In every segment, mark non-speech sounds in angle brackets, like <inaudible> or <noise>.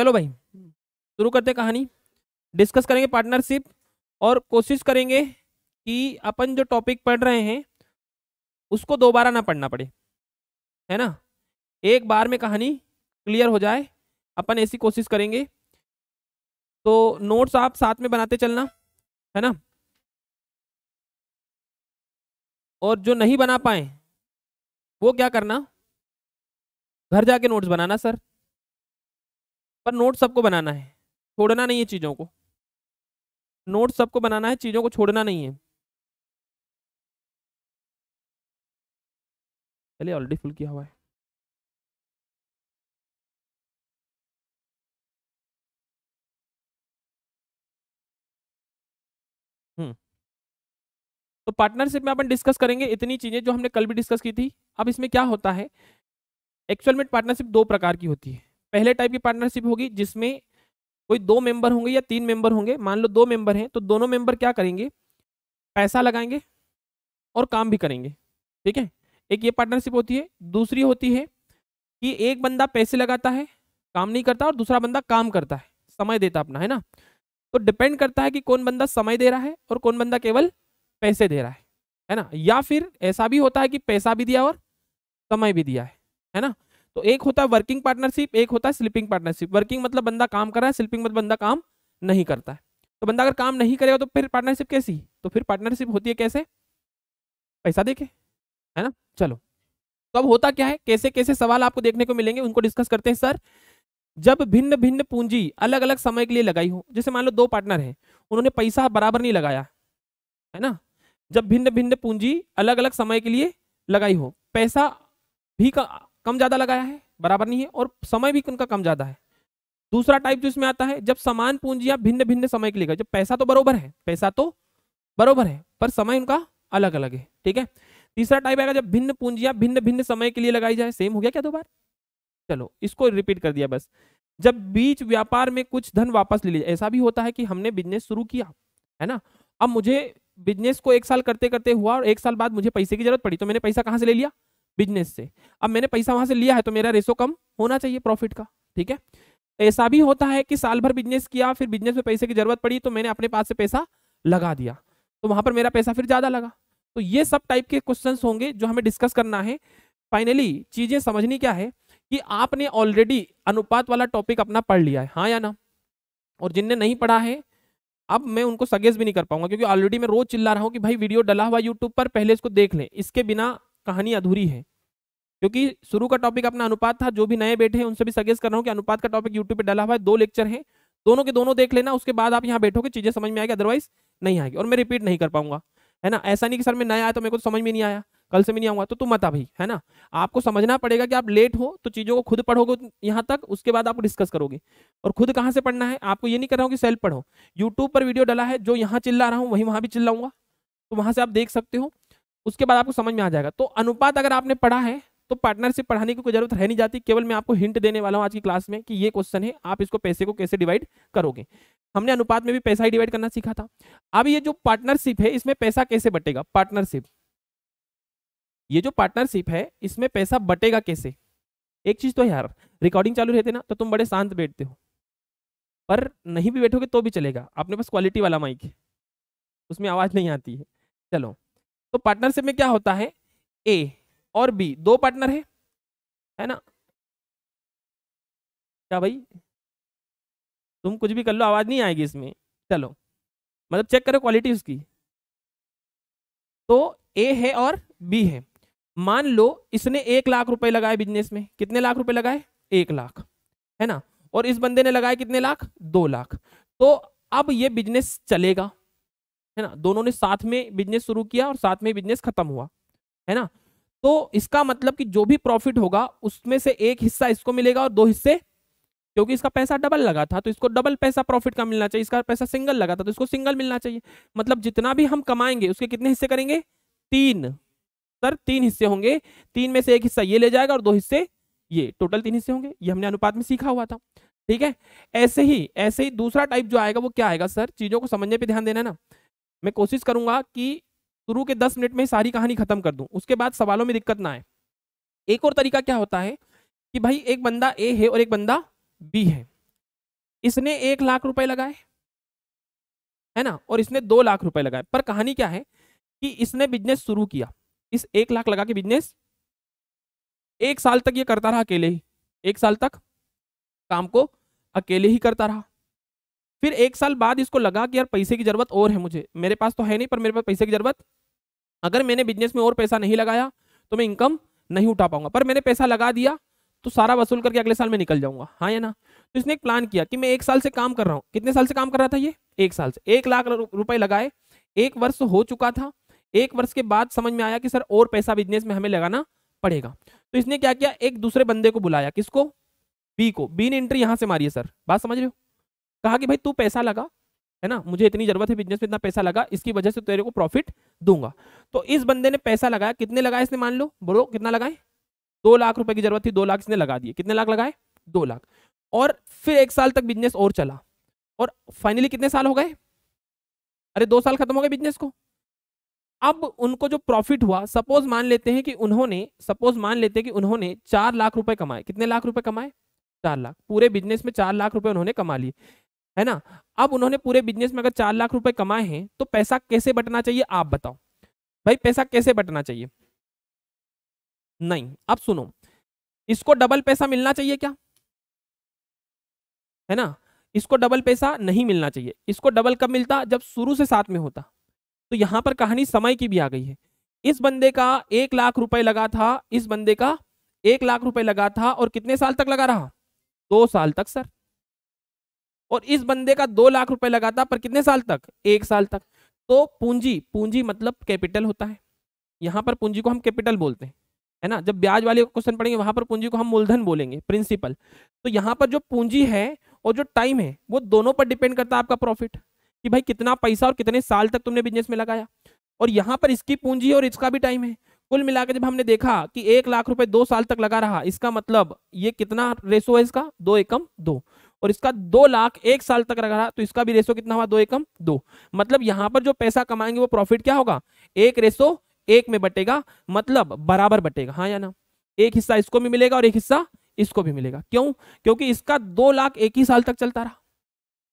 चलो भाई, शुरू करते कहानी। डिस्कस करेंगे पार्टनरशिप और कोशिश करेंगे कि अपन जो टॉपिक पढ़ रहे हैं, उसको दोबारा ना पढ़ना पड़े। है ना? एक बार में कहानी क्लियर हो जाए, अपन ऐसी कोशिश करेंगे। तो नोट्स आप साथ में बनाते चलना, है ना? और जो नहीं बना पाए, वो क्या करना? घर जाके नोट्स बनाना, सर। पर नोट सबको बनाना है। छोड़ना नहीं है चीज़ों को। नोट सबको बनाना है, चीज़ों को छोड़ना नहीं है। चलिए ऑलरेडी फुल किया हुआ है। हम्म। तो पार्टनरशिप में अपन डिस्कस करेंगे इतनी चीज़ें जो हमने कल भी डिस्कस की थी। अब इसमें क्या होता है? एक्चुअल में पार्टनरशिप दो प्रकार की होती है। पहले टाइप की पार्टनरशिप होगी, जिसमें कोई दो मेंबर होंगे या तीन मेंबर होंगे, मान लो दो मेंबर हैं तो दोनों मेंबर क्या करेंगे? पैसा लगाएँगे और काम भी करेंगे, ठीक है? एक ये पार्टनरशिप होती है, दूसरी होती है कि एक बंदा पैसे लगाता है, काम नहीं करता और दूसरा बंदा काम करता है, समय देता अपना, है ना? तो डिपेंड करता है कि कौन बंदा समय दे रहा है और कौन बंदा केवल पैसे दे रहा है है ना? या फिर ऐसा भी होता है कि पैसा भी दिया और समय भी दिया है है ना? तो एक होता है वर्किंग पार्टनरशिप एक होता है स्लीपिंग पार्टनरशिप वर्किंग मतलब बंदा काम कर रहा है स्लीपिंग मतलब बंदा काम नहीं करता है। तो बंदा अगर काम नहीं करेगा तो फिर पार्टनरशिप कैसी? तो फिर पार्टनरशिप होती है कैसे? पैसा देके, है ना? चलो। तो अब होता क्या है? कैसे कैसे सवाल आपको देखने को मिलेंगे, उनको डिस्कस करते हैं सर जब भिन्न भिन्न पूंजी अलग अलग समय के लिए लगाई हो, जैसे मान लो दो पार्टनर हैं, उन्होंने पैसा बराबर नहीं लगाया, है ना? जब भिन्न भिन्न पूंजी अलग अलग समय के लिए लगाई हो, पैसा भी कम ज़्यादा लगाया है, बराबर नहीं है और समय भी उनका कम ज़्यादा है। दूसरा टाइप जो इसमें आता है, जब समान पूंजियाँ भिन्न भिन्न समय के लिए जब पैसा तो बरोबर है, पैसा तो बरोबर है, पर समय उनका अलग अलग है, ठीक है? तीसरा टाइप आएगा जब भिन्न पूंजियाँ भिन्न भिन्न समय के लिए लगाई जाए सेम हो गया क्या दो बार? चलो, इसको रिपीट कर दिया बस। जब बीच व्यापार में कुछ धन वापस ले लिया ऐसा भी होता है कि हमने बिज़नेस शुरू किया, है ना? अब मुझे बिज़नेस को एक साल करते करते हुआ और एक साल बाद मुझे पैसे की ज़रूरत पड़ी तो मैंने पैसा कहाँ से ले लिया? बिज़नेस से। अब मैंने पैसा वहाँ से लिया है तो मेरा रेसो कम होना चाहिए प्रॉफिट का, ठीक है? ऐसा भी होता है कि साल भर बिज़नेस किया, फिर बिज़नेस में पैसे की ज़रूरत पड़ी तो मैंने अपने पास से पैसा लगा दिया। तो वहाँ पर मेरा पैसा फिर ज़्यादा लगा। तो ये सब टाइप के क्वेश्चन होंगे जो हमें डिस्कस करना है। फाइनली चीज़ें समझनी क्या है कि आपने ऑलरेडी अनुपात वाला टॉपिक अपना पढ़ लिया है हाँ या ना? और जिनने नहीं पढ़ा है, अब मैं उनको सजेस्ट भी नहीं कर पाऊँगा क्योंकि ऑलरेडी मैं रोज चिल्ला रहा हूँ कि भाई वीडियो डला हुआ यूट्यूब पर, पहले इसको देख लें। इसके बिना कहानी अधूरी है। क्योंकि शुरू का टॉपिक अपना अनुपात था, जो भी नए बैठे हैं, उनसे भी सजेस्ट कर रहा हूँ कि अनुपात का टॉपिक यूट्यूब पे डाला हुआ है, दो लेक्चर है, दोनों के दोनों देख लेना, उसके बाद आप यहाँ बैठोगे, चीज़ें समझ में आएगी अदरवाइज़ नहीं आएगी, और मैं रिपीट नहीं कर पाऊँगा, है ना? ऐसा नहीं कि सर मैं नया आया तो मेरे को तो समझ में नहीं आया, कल से भी नहीं आऊँगा तो तुम मता भाई, है ना? आपको समझना पड़ेगा कि आप लेट हो तो चीज़ों को खुद पढ़ोगे यहाँ तक, उसके बाद आप डिस्कस करोगे, और खुद कहाँ से पढ़ना है, आपको ये नहीं कर रहा हूँ कि सेल्फ पढ़ो यूट्यूब पर वीडियो डला है, जो यहाँ चिल्ला रहा हूँ, वही वहाँ भी चिल्लाऊँगा तो वहाँ से आप देख सकते हो, उसके बाद आपको समझ में आ जाएगा तो अनुपात अगर आपने पढ़ा है तो पार्टनरशिप पढ़ाने की कोई ज़रूरत है नहीं जाती। केवल मैं आपको हिंट देने वाला हूँ आज की क्लास में कि ये क्वेश्चन है, आप इसको पैसे को कैसे डिवाइड करोगे? हमने अनुपात में भी पैसा ही डिवाइड करना सीखा था। अब ये जो पार्टनरशिप है, इसमें पैसा कैसे बटेगा? पार्टनरशिप ये जो पार्टनरशिप है, इसमें पैसा बटेगा कैसे? एक चीज़ तो यार रिकॉर्डिंग चालू रहते ना तो तुम बड़े शांत बैठते हो। पर नहीं भी बैठोगे तो भी चलेगा। अपने पास क्वालिटी वाला माइक है। उसमें आवाज़ नहीं आती है। चलो। तो पार्टनरशिप में क्या होता है? ए और बी दो पार्टनर है है ना? क्या भाई? तुम कुछ भी कर लो, आवाज़ नहीं आएगी इसमें। चलो मतलब चेक करो क्वालिटी उसकी। तो ए है और बी है। मान लो इसने एक लाख रुपए लगाए बिज़नेस में। कितने लाख रुपए लगाए? एक लाख, है ना? और इस बंदे ने लगाए कितने लाख? दो लाख। तो अब ये बिज़नेस चलेगा, है ना? दोनों ने साथ में बिज़नेस शुरू किया और साथ में बिज़नेस खत्म हुआ, है ना? तो इसका मतलब कि जो भी प्रॉफिट होगा, उसमें से एक हिस्सा इसको मिलेगा और दो हिस्से, क्योंकि इसका पैसा डबल लगा था तो इसको डबल पैसा प्रॉफिट का मिलना चाहिए, इसका पैसा सिंगल लगा था तो इसको सिंगल मिलना चाहिए। मतलब जितना भी हम कमाएँगे, उसके कितने हिस्से करेंगे? तीन। सर, तीन हिस्से होंगे। तीन में से एक हिस्सा ये ले जाएगा और दो हिस्से ये। टोटल तीन हिस्से होंगे। ये हमने अनुपात में सीखा हुआ था। ठीक है? ऐसे ही ऐसे ही दूसरा टाइप जो आएगा, वो क्या आएगा, सर? चीज़ों को समझने पर ध्यान देना ना। मैं कोशिश करूँगा कि शुरू के दस मिनट में सारी कहानी खत्म कर दूँ। उसके बाद सवालों में दिक्कत ना आए। एक और तरीका क्या होता है कि भाई एक बंदा ए है और एक बंदा बी है। इसने एक लाख रुपए लगाए, है ना? और इसने दो लाख रुपए लगाए। पर कहानी क्या है कि इसने बिज़नेस शुरू किया। इस एक लाख लगा के बिज़नेस एक साल तक ये करता रहा अकेले ही। एक साल तक काम को अकेले ही करता रहा। फिर एक साल बाद इसको लगा कि यार पैसे की ज़रूरत और है मुझे। मेरे पास तो है नहीं, पर मेरे पास पैसे की ज़रूरत। अगर मैंने बिज़नेस में और पैसा नहीं लगाया तो मैं इनकम नहीं उठा पाऊँगा। पर मैंने पैसा लगा दिया तो सारा वसूल करके अगले साल में निकल जाऊँगा। हाँ या ना? तो इसने एक प्लान किया कि मैं एक साल से काम कर रहा हूँ। कितने साल से काम कर रहा था ये? एक साल से। एक लाख रुपए लगाए। एक वर्ष हो चुका था। एक वर्ष के बाद समझ में आया कि सर और पैसा बिज़नेस में हमें लगाना पड़ेगा। तो इसने क्या किया? एक दूसरे बंदे को बुलाया, किसको? बी को। बी ने एंट्री यहाँ से मारी है, सर। बात समझ रहे हो? कहा कि, भाई, तू पैसा लगा, है ना? मुझे इतनी ज़रूरत है बिज़नेस में, इतना पैसा लगा, इसकी वजह से तेरे को प्रॉफिट दूँगा। तो इस बंदे ने पैसा लगाया। कितने लगाया इसने, मान लो? बोलो, कितना लगाए? दो लाख रुपए की ज़रूरत थी, दो लाख इसने लगा दिए। कितने लाख लगाए? दो लाख। और फिर एक साल तक बिज़नेस और चला। और फाइनली कितने साल हो गए? अरे, दो साल खत्म हो गए बिज़नेस को। अब उनको जो प्रॉफिट हुआ सपोज़ मान लेते हैं कि उन्होंने सपोज़ मान लेते हैं कि उन्होंने चार लाख रुपए कमाए। कितने लाख रुपए कमाए? चार लाख। पूरे बिज़नेस में चार लाख रुपए उन्होंने कमा लिए। है ना? अब उन्होंने पूरे बिज़नेस में अगर चार लाख रुपए कमाए हैं तो पैसा कैसे बटना चाहिए? आप बताओ। भाई, पैसा कैसे बटना चाहिए? नहीं, अब सुनो। इसको डबल पैसा मिलना चाहिए क्या? है ना? इसको डबल पैसा नहीं मिलना चाहिए। इसको डबल कब मिलता? जब शुरू से साथ में होता। तो यहाँ पर कहानी समय की भी आ गई है। इस बंदे का एक लाख रुपए लगा था, इस बंदे का एक लाख रुपए लगा था, और कितने साल तक लगा रहा? दो साल तक, सर। और इस बंदे का दो लाख रुपए लगा था पर कितने साल तक? एक साल तक। तो पूंजी पूंजी मतलब कैपिटल होता है। यहाँ पर पूंजी को हम कैपिटल बोलते हैं, है ना? जब ब्याज वाले क्वेश्चन पढ़ेंगे वहाँ पर पूंजी को हम मूलधन बोलेंगे प्रिंसिपल तो यहाँ पर जो पूंजी है और जो टाइम है, वो दोनों पर डिपेंड करता है आपका प्रॉफिट कि भाई कितना पैसा और कितने साल तक तुमने बिज़नेस में लगाया। और यहाँ पर इसकी पूंजी और इसका भी टाइम है। कुल मिलाकर जब हमने देखा कि एक लाख रुपए दो साल तक लगा रहा, इसका मतलब ये कितना रेसो है इसका? दो एकम दो। और इसका दो लाख एक साल तक रहा तो इसका भी रेसो कितना हुआ? दो एकम दो। मतलब यहाँ पर जो पैसा कमाएँगे वो प्रॉफिट क्या होगा? एक रेसो एक में बटेगा मतलब बराबर बटेगा। हाँ या ना? एक हिस्सा इसको भी मिलेगा और एक हिस्सा इसको भी मिलेगा। क्यों? क्योंकि इसका दो लाख एक ही साल तक चलता रहा।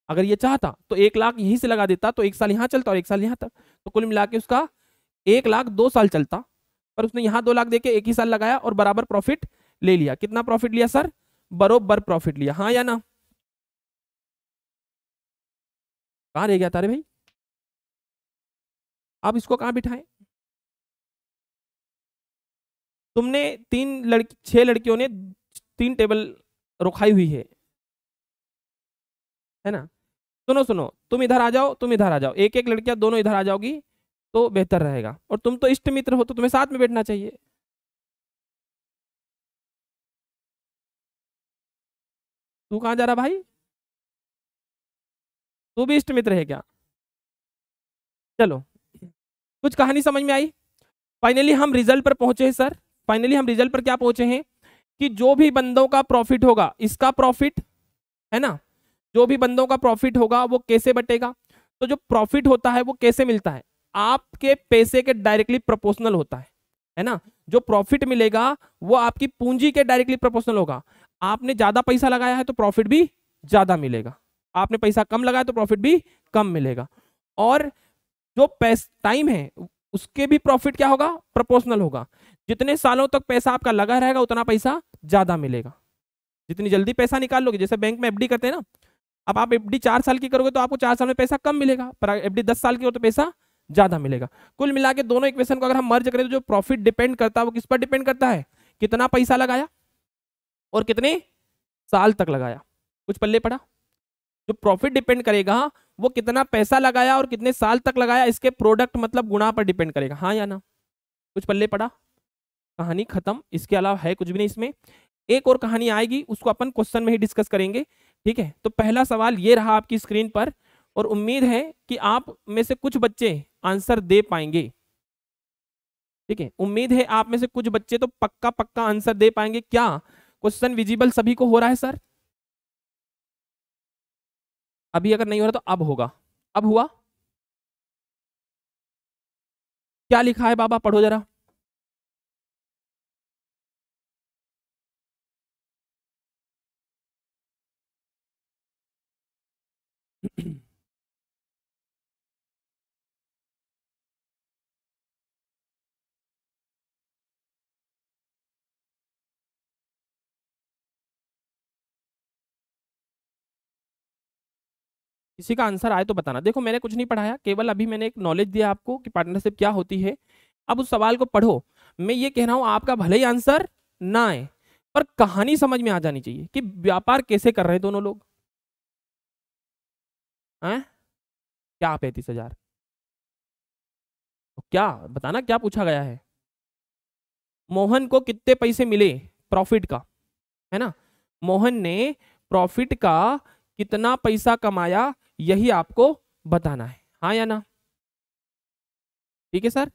अगर ये चाहता तो एक लाख यहीं से लगा देता तो एक साल यहाँ चलता और एक साल यहाँ तक। तो कुल मिला के उसका एक लाख दो साल चलता, पर उसने यहाँ दो लाख देके एक ही साल लगाया और बराबर प्रॉफिट ले लिया। कितना प्रॉफिट लिया सर बरोबर प्रॉफिट लिया। हाँ या ना? कहाँ रह गया तारे भाई? अब इसको कहाँ बिठाएँ? तुमने तीन लड़की, छह लड़कियों ने तीन टेबल रुखाई हुई है। है ना? सुनो सुनो, तुम इधर आ जाओ, तुम इधर आ जाओ। एक एक लड़कियाँ दोनों इधर आ जाओगी तो बेहतर रहेगा। और तुम तो इष्ट मित्र हो तो तुम्हें साथ में बैठना चाहिए। तू कहाँ जा रहा भाई? तू भी इष्ट मित्र है क्या? चलो। कुछ कहानी समझ में आई? फाइनली हम रिज़ल्ट पर पहुँचे हैं सर फाइनली हम रिज़ल्ट पर क्या पहुँचे हैं? कि जो भी बंदों का प्रॉफिट होगा, इसका प्रॉफिट है ना? जो भी बंदों का प्रॉफिट होगा, वो कैसे बटेगा? तो जो प्रॉफिट होता है, वो कैसे मिलता है? आपके पैसे के डायरेक्टली प्रोपोर्शनल होता है है ना? जो प्रॉफिट मिलेगा, वो आपकी पूंजी के डायरेक्टली प्रोपोर्शनल होगा। आपने ज़्यादा पैसा लगाया है तो प्रॉफिट भी ज़्यादा मिलेगा। आपने पैसा कम लगाया तो प्रॉफिट भी कम मिलेगा। और जो पैस टाइम है, उसके भी प्रॉफिट क्या होगा? प्रोपोर्शनल होगा। जितने सालों तक पैसा आपका लगा रहेगा, उतना पैसा ज़्यादा मिलेगा। जितनी जल्दी पैसा निकाल लोगे, जैसे बैंक में एफडी करते हैं ना, अब आप एफडी चार साल की करोगे तो आपको चार साल में पैसा कम मिलेगा, पर एफडी दस साल की हो तो पैसा ज़्यादा मिलेगा। कुल मिला के दोनों इक्वेशन को अगर हम मर्ज करें तो जो प्रॉफिट डिपेंड करता है, वो किस पर डिपेंड करता है? कितना पैसा लगाया और कितने साल तक लगाया? कुछ पल्ले पड़ा जो प्रॉफिट डिपेंड करेगा, वो कितना पैसा लगाया और कितने साल तक लगाया, इसके प्रोडक्ट मतलब गुणा पर डिपेंड करेगा। हाँ या ना? कुछ पल्ले पड़ा? कहानी खत्म। इसके अलावा है कुछ भी नहीं इसमें। एक और कहानी आएगी, उसको अपन क्वेश्चन में ही डिस्कस करेंगे। ठीक है? तो पहला सवाल ये रहा आपकी स्क्रीन पर, और उम्मीद है कि आप में से कुछ बच्चे आंसर दे पाएँगे। ठीक है? उम्मीद है आप में से कुछ बच्चे तो पक्का पक्का आंसर दे पाएँगे। क्या? क्वेश्चन विजिबल सभी को हो रहा है सर अभी अगर नहीं हो रहा तो अब होगा। अब हुआ? क्या लिखा है बाबा? पढ़ो जरा। किसी का आंसर आए तो बताना। देखो, मैंने कुछ नहीं पढ़ाया, केवल अभी मैंने एक नॉलेज दिया आपको कि पार्टनरशिप क्या होती है। अब उस सवाल को पढ़ो। मैं ये कह रहा हूँ, आपका भले ही आंसर ना आए, पर कहानी समझ में आ जानी चाहिए कि व्यापार कैसे कर रहे हैं दोनों लोग। हैं? क्या पैंतीस हज़ार? तो क्या, बताना क्या पूछा गया है? मोहन को कितने पैसे मिले प्रॉफिट का? है ना? मोहन ने प्रॉफिट का कितना पैसा कमाया यही आपको बताना है। हाँ या ना? ठीक है, सर?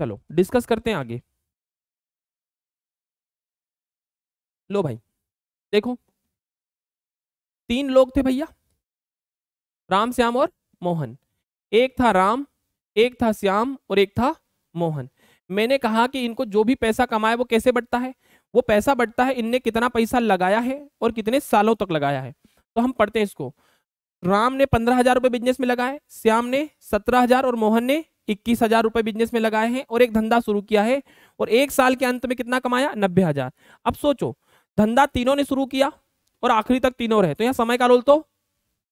चलो, डिस्कस करते हैं आगे। लो भाई, देखो। तीन लोग थे भैया, राम, श्याम और मोहन। एक था राम, एक था श्याम और एक था मोहन। मैंने कहा कि इनको जो भी पैसा कमाए वो कैसे बढ़ता है? वो पैसा बढ़ता है इनने कितना पैसा लगाया है और कितने सालों तक लगाया है। तो हम पढ़ते हैं इसको। राम ने पंद्रह हज़ार रुपये बिज़नेस में लगाए, श्याम ने सत्रह हज़ार और मोहन ने इक्कीस हज़ार रुपए बिज़नेस में लगाए हैं और एक धंधा शुरू किया है और एक साल के अंत में कितना कमाया? नब्बे हज़ार। अब सोचो धंधा तीनों ने शुरू किया और आखिरी तक तीनों रहे। तो यहाँ समय का रोल तो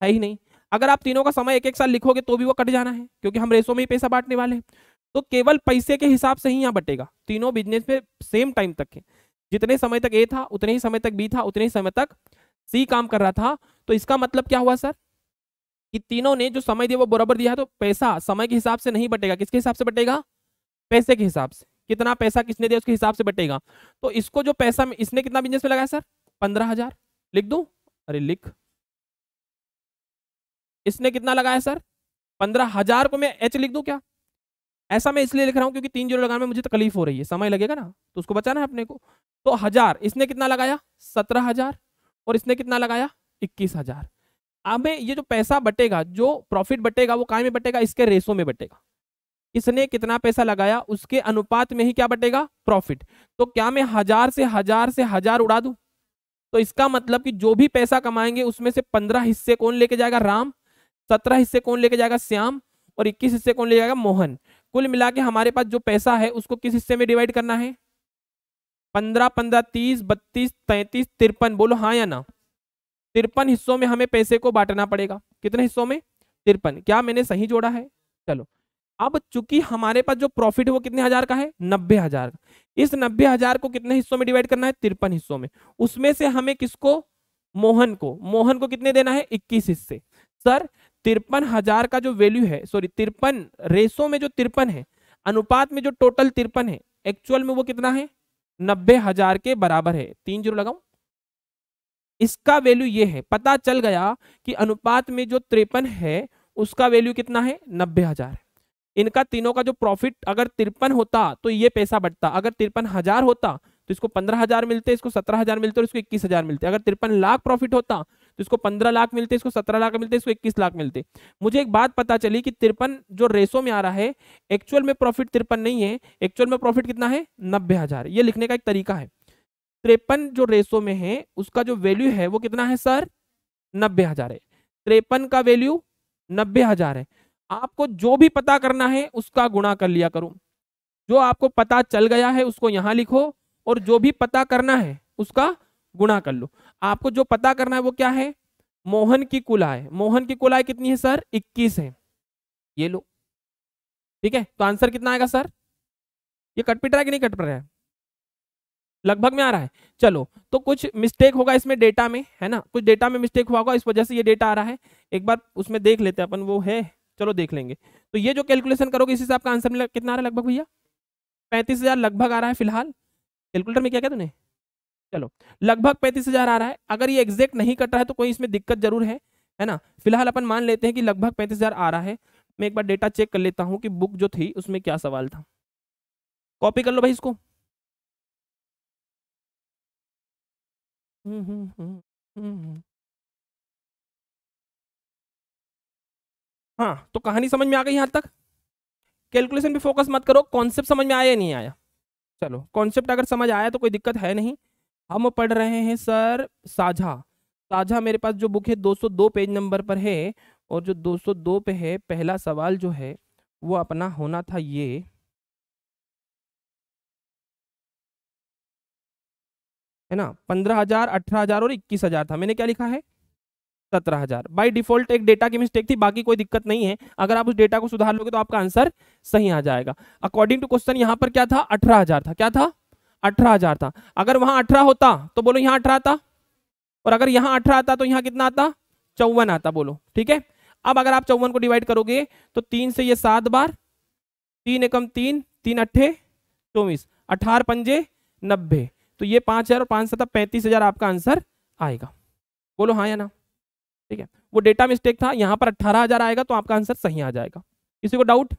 है ही नहीं। अगर आप तीनों का समय एक एक साल लिखोगे तो भी वो कट जाना है, क्योंकि हम रेसो में ही पैसा बांटने वाले हैं। तो केवल पैसे के हिसाब से ही यहाँ बटेगा। तीनों बिज़नेस में सेम टाइम तक के जितने समय तक ए था, उतने ही समय तक बी था, उतने ही समय तक सी काम कर रहा था। तो इसका मतलब क्या हुआ, सर? कि तीनों ने जो समय दिया वो बराबर दिया है तो पैसा समय के हिसाब से नहीं बटेगा। किसके हिसाब से बटेगा? पैसे के हिसाब से। कितना पैसा किसने दिया, उसके हिसाब से बटेगा। तो इसको जो पैसा इसने कितना बिज़नेस में लगाया सर पंद्रह हज़ार। लिख दू? अरे लिख। इसने कितना लगाया सर पंद्रह हज़ार को मैं एच लिख दू क्या? ऐसा मैं इसलिए लिख रहा हूँ क्योंकि तीन ज़ीरो लगाने में मुझे तकलीफ़ हो रही है। समय लगेगा ना तो उसको बचाना है अपने को। तो हज़ार, इसने कितना लगाया? सत्रह हज़ार। और इसने कितना लगाया? इक्कीस हज़ार। अब ये जो पैसा बटेगा, जो प्रॉफिट बटेगा, वो काय में बटेगा? इसके रेसो में बटेगा। इसने कितना पैसा लगाया, उसके अनुपात में ही क्या बटेगा? प्रॉफिट तो क्या मैं हज़ार से हज़ार से हज़ार उड़ा दू? तो इसका मतलब कि जो भी पैसा कमाएँगे, उसमें से पंद्रह हिस्से कौन लेके जाएगा? राम। सत्रह हिस्से कौन लेके जाएगा? श्याम। और इक्कीस हिस्से कौन ले जाएगा? मोहन। कुल मिला के हमारे पास जो पैसा है, उसको किस हिस्से में डिवाइड करना है? पंद्रह पंद्रह, तीस, बत्तीस, तैतीस, तिरपन। बोलो हाँ या ना? तिरपन हिस्सों में हमें पैसे को बांटना पड़ेगा। कितने हिस्सों में? तिरपन। क्या मैंने सही जोड़ा है? चलो। अब चूँकि हमारे पास जो प्रॉफिट है वो कितने हज़ार का है? नब्बे हज़ार का। इस नब्बे हज़ार को कितने हिस्सों में डिवाइड करना है? तिरपन हिस्सों में। उसमें से हमें किसको? मोहन को। मोहन को कितने देना है? इक्कीस हिस्से। सर, तिरपन हज़ार का जो वैल्यू है सॉरी तिरपन रेसो में जो तिरपन है, अनुपात में जो टोटल तिरपन है एक्चुअल में वो कितना है? नब्बे हज़ार के बराबर है। तीन ज़ीरो लगाऊ? इसका वैल्यू ये है, पता चल गया कि अनुपात में जो तिरपन है, उसका वैल्यू कितना है? नब्बे हज़ार इनका तीनों का जो प्रॉफिट अगर तिरपन होता तो ये पैसा बढ़ता अगर तिरपन हज़ार होता तो इसको पंद्रह हज़ार मिलते, इसको सत्रह हज़ार मिलते और इसको इक्कीस हज़ार मिलते। अगर तिरपन लाख प्रॉफिट होता तो इसको पंद्रह लाख मिलते, इसको सत्रह लाख मिलते, इसको इक्कीस लाख मिलते। मुझे एक बात पता चली कि तिरपन जो रेसो में आ रहा है एक्चुअल में प्रॉफिट तिरपन नहीं है। एक्चुअल में प्रॉफिट कितना है? नब्बे हज़ार। ये लिखने का एक तरीका है। त्रेपन जो रेसो में है, उसका जो वैल्यू है, वो कितना है सर नब्बे हज़ार है। त्रेपन का वैल्यू नब्बे हज़ार है। आपको जो भी पता करना है, उसका गुणा कर लिया करो। जो आपको पता चल गया है, उसको यहाँ लिखो और जो भी पता करना है, उसका गुणा कर लो। आपको जो पता करना है, वो क्या है? मोहन की कुल आय मोहन की कुल आय कितनी है, सर? 21 है। ये लो। ठीक है? तो आंसर कितना आएगा, सर? ये कट पिट रहा है कि नहीं कट पड़ रहा है? लगभग में आ रहा है। चलो तो कुछ मिस्टेक होगा इसमें डेटा में, है ना? कुछ डेटा में मिस्टेक हुआ होगा, इस वजह से ये डेटा आ रहा है। एक बार उसमें देख लेते हैं अपन, वो है। चलो देख लेंगे। तो ये जो कैलकुलेशन करोगे इसी से आपका आंसर मिला कितना आ रहा है लगभग भैया? पैंतीस हज़ार लगभग आ रहा है फ़िलहाल। कैलकुलेटर में क्या क्या तूने? चलो लगभग पैंतीस हज़ार आ रहा है। अगर ये एग्जैक्ट नहीं कट रहा है तो कोई इसमें दिक्कत ज़रूर है है ना? फ़िलहाल अपन मान लेते हैं कि लगभग पैंतीस हज़ार आ रहा है। मैं एक बार डेटा चेक कर लेता हूँ कि बुक जो थी उसमें क्या सवाल था। कॉपी कर लो भाई इसको। हम्म हम्म, हम्म, हम्म, हाँ तो कहानी समझ में आ गई यहाँ तक? कैलकुलेशन पे फोकस मत करो कॉन्सेप्ट समझ में आया या नहीं आया? चलो कॉन्सेप्ट अगर समझ आया तो कोई दिक्कत है नहीं। हम पढ़ रहे हैं, सर, साझा। साझा मेरे पास जो बुक है 202 पेज नंबर पर है, और जो 202 पे है, पहला सवाल जो है, वो अपना होना था ये। है ना? पंद्रह हज़ार, अठारह हज़ार और इक्कीस हज़ार था। मैंने क्या लिखा है? सत्रह हज़ार बाई डिफ़ॉल्ट एक डेटा की मिस्टेक थी, बाकी कोई दिक्कत नहीं है। अगर आप उस डेटा को सुधार लोगे तो आपका आंसर सही आ जाएगा। अकॉर्डिंग टू क्वेश्चन यहाँ पर क्या था? अठारह हज़ार था। क्या था? अठारह हज़ार था। अगर वहाँ अठारह होता तो बोलो यहाँ अठारह आता। और अगर यहाँ अठारह आता तो यहाँ कितना आता? चौवन आता, बोलो। ठीक है? अब अगर आप चौवन को डिवाइड करोगे तो तीन से ये सात बार, तीन एकम तीन तीन अट्ठे, चौबीस। अठारह पंजे, नब्बे। तो ये पाँच हज़ार और पाँच सत्तर पैंतीस हज़ार आपका आंसर आएगा। बोलो हाँ या ना? ठीक है? वो डेटा मिस्टेक था, यहाँ पर अट्ठारह हज़ार आएगा तो आपका आंसर सही आ जाएगा। किसी को डाउट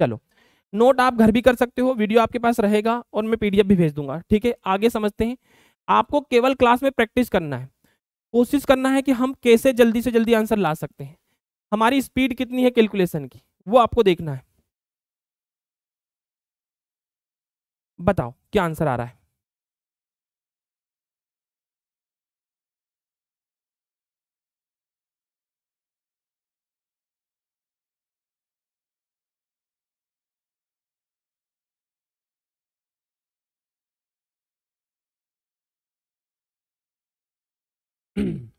चलो। नोट आप घर भी कर सकते हो वीडियो आपके पास रहेगा और मैं पीडीएफ भी भेज दूँगा, ठीक है? आगे समझते हैं। आपको केवल क्लास में प्रैक्टिस करना है। कोशिश करना है कि हम कैसे जल्दी से जल्दी आंसर ला सकते हैं। हमारी स्पीड कितनी है कैलकुलेशन की, वो आपको देखना है। बताओ, क्या आंसर आ रहा है? <clears throat>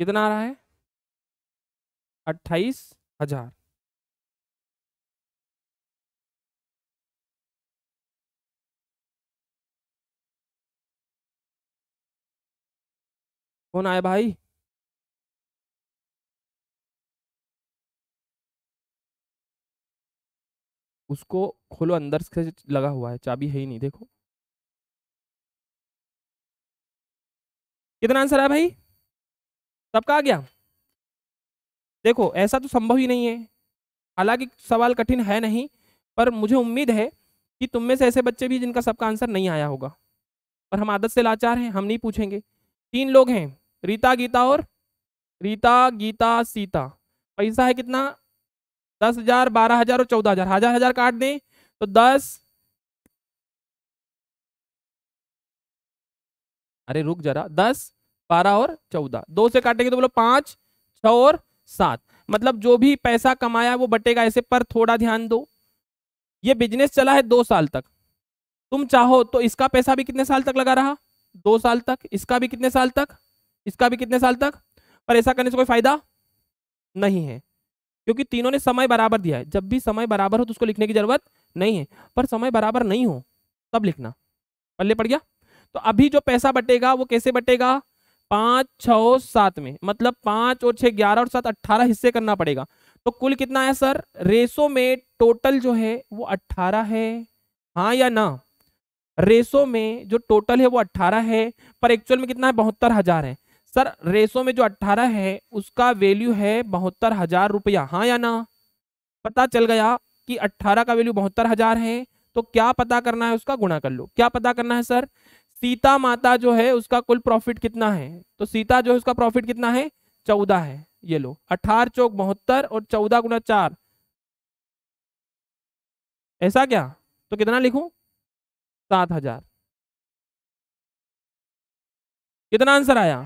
कितना आ रहा है? अट्ठाईस हज़ार। कौन आया भाई? उसको खोलो, अंदर से लगा हुआ है, चाबी है ही नहीं, देखो। कितना आंसर है भाई? सबका आ गया? देखो, ऐसा तो संभव ही नहीं है। हालाँकि सवाल कठिन है नहीं, पर मुझे उम्मीद है कि तुम में से ऐसे बच्चे भी जिनका सबका आंसर नहीं आया होगा। पर हम आदत से लाचार हैं, हम नहीं पूछेंगे। तीन लोग हैं। रीता गीता और रीता गीता सीता। पैसा है कितना? दस हज़ार, बारह हज़ार और चौदह हज़ार। हज़ार हज़ार काट दें तो दस अरे रुक जरा। दस, बारह और चौदह। दो से काटेंगे तो बोलो पाँच छ और सात। मतलब जो भी पैसा कमाया वो बटेगा ऐसे, पर थोड़ा ध्यान दो। ये बिज़नेस चला है दो साल तक। तुम चाहो तो इसका पैसा भी कितने साल तक लगा रहा? दो साल तक। इसका भी कितने साल तक? इसका भी कितने साल तक? पर ऐसा करने से कोई फ़ायदा नहीं है। क्योंकि तीनों ने समय बराबर दिया है। जब भी समय बराबर हो तो उसको लिखने की ज़रूरत नहीं है। पर समय बराबर नहीं हो, तब लिखना। पल्ले पड़ गया? तो अभी जो पैसा बटेगा, वो कैसे बटेगा? पाँच छ सात में। मतलब पाँच और छह, ग्यारह और सात, अट्ठारह हिस्से करना पड़ेगा। तो कुल कितना है सर? रेसो में टोटल जो है, वो अट्ठारह है। हाँ या ना? रेसो में जो टोटल है, वो अट्ठारह है। पर एक्चुअल में कितना है? बहत्तर हज़ार है। सर, रेसो में जो अट्ठारह है, उसका वैल्यू है बहत्तर हज़ार रुपया। हाँ या ना? पता चल गया कि अट्ठारह का वैल्यू बहत्तर हज़ार है तो क्या पता करना है उसका? गुणा कर लो। क्या पता करना है सर? सीता माता जो है, उसका कुल प्रॉफिट कितना है? तो सीता जो है, उसका प्रॉफिट कितना है? चौदह है। ये लो। अठारह चौक बहत्तर और चौदह गुना चार। ऐसा क्या? तो कितना लिखूं? सात हज़ार। कितना आंसर आया?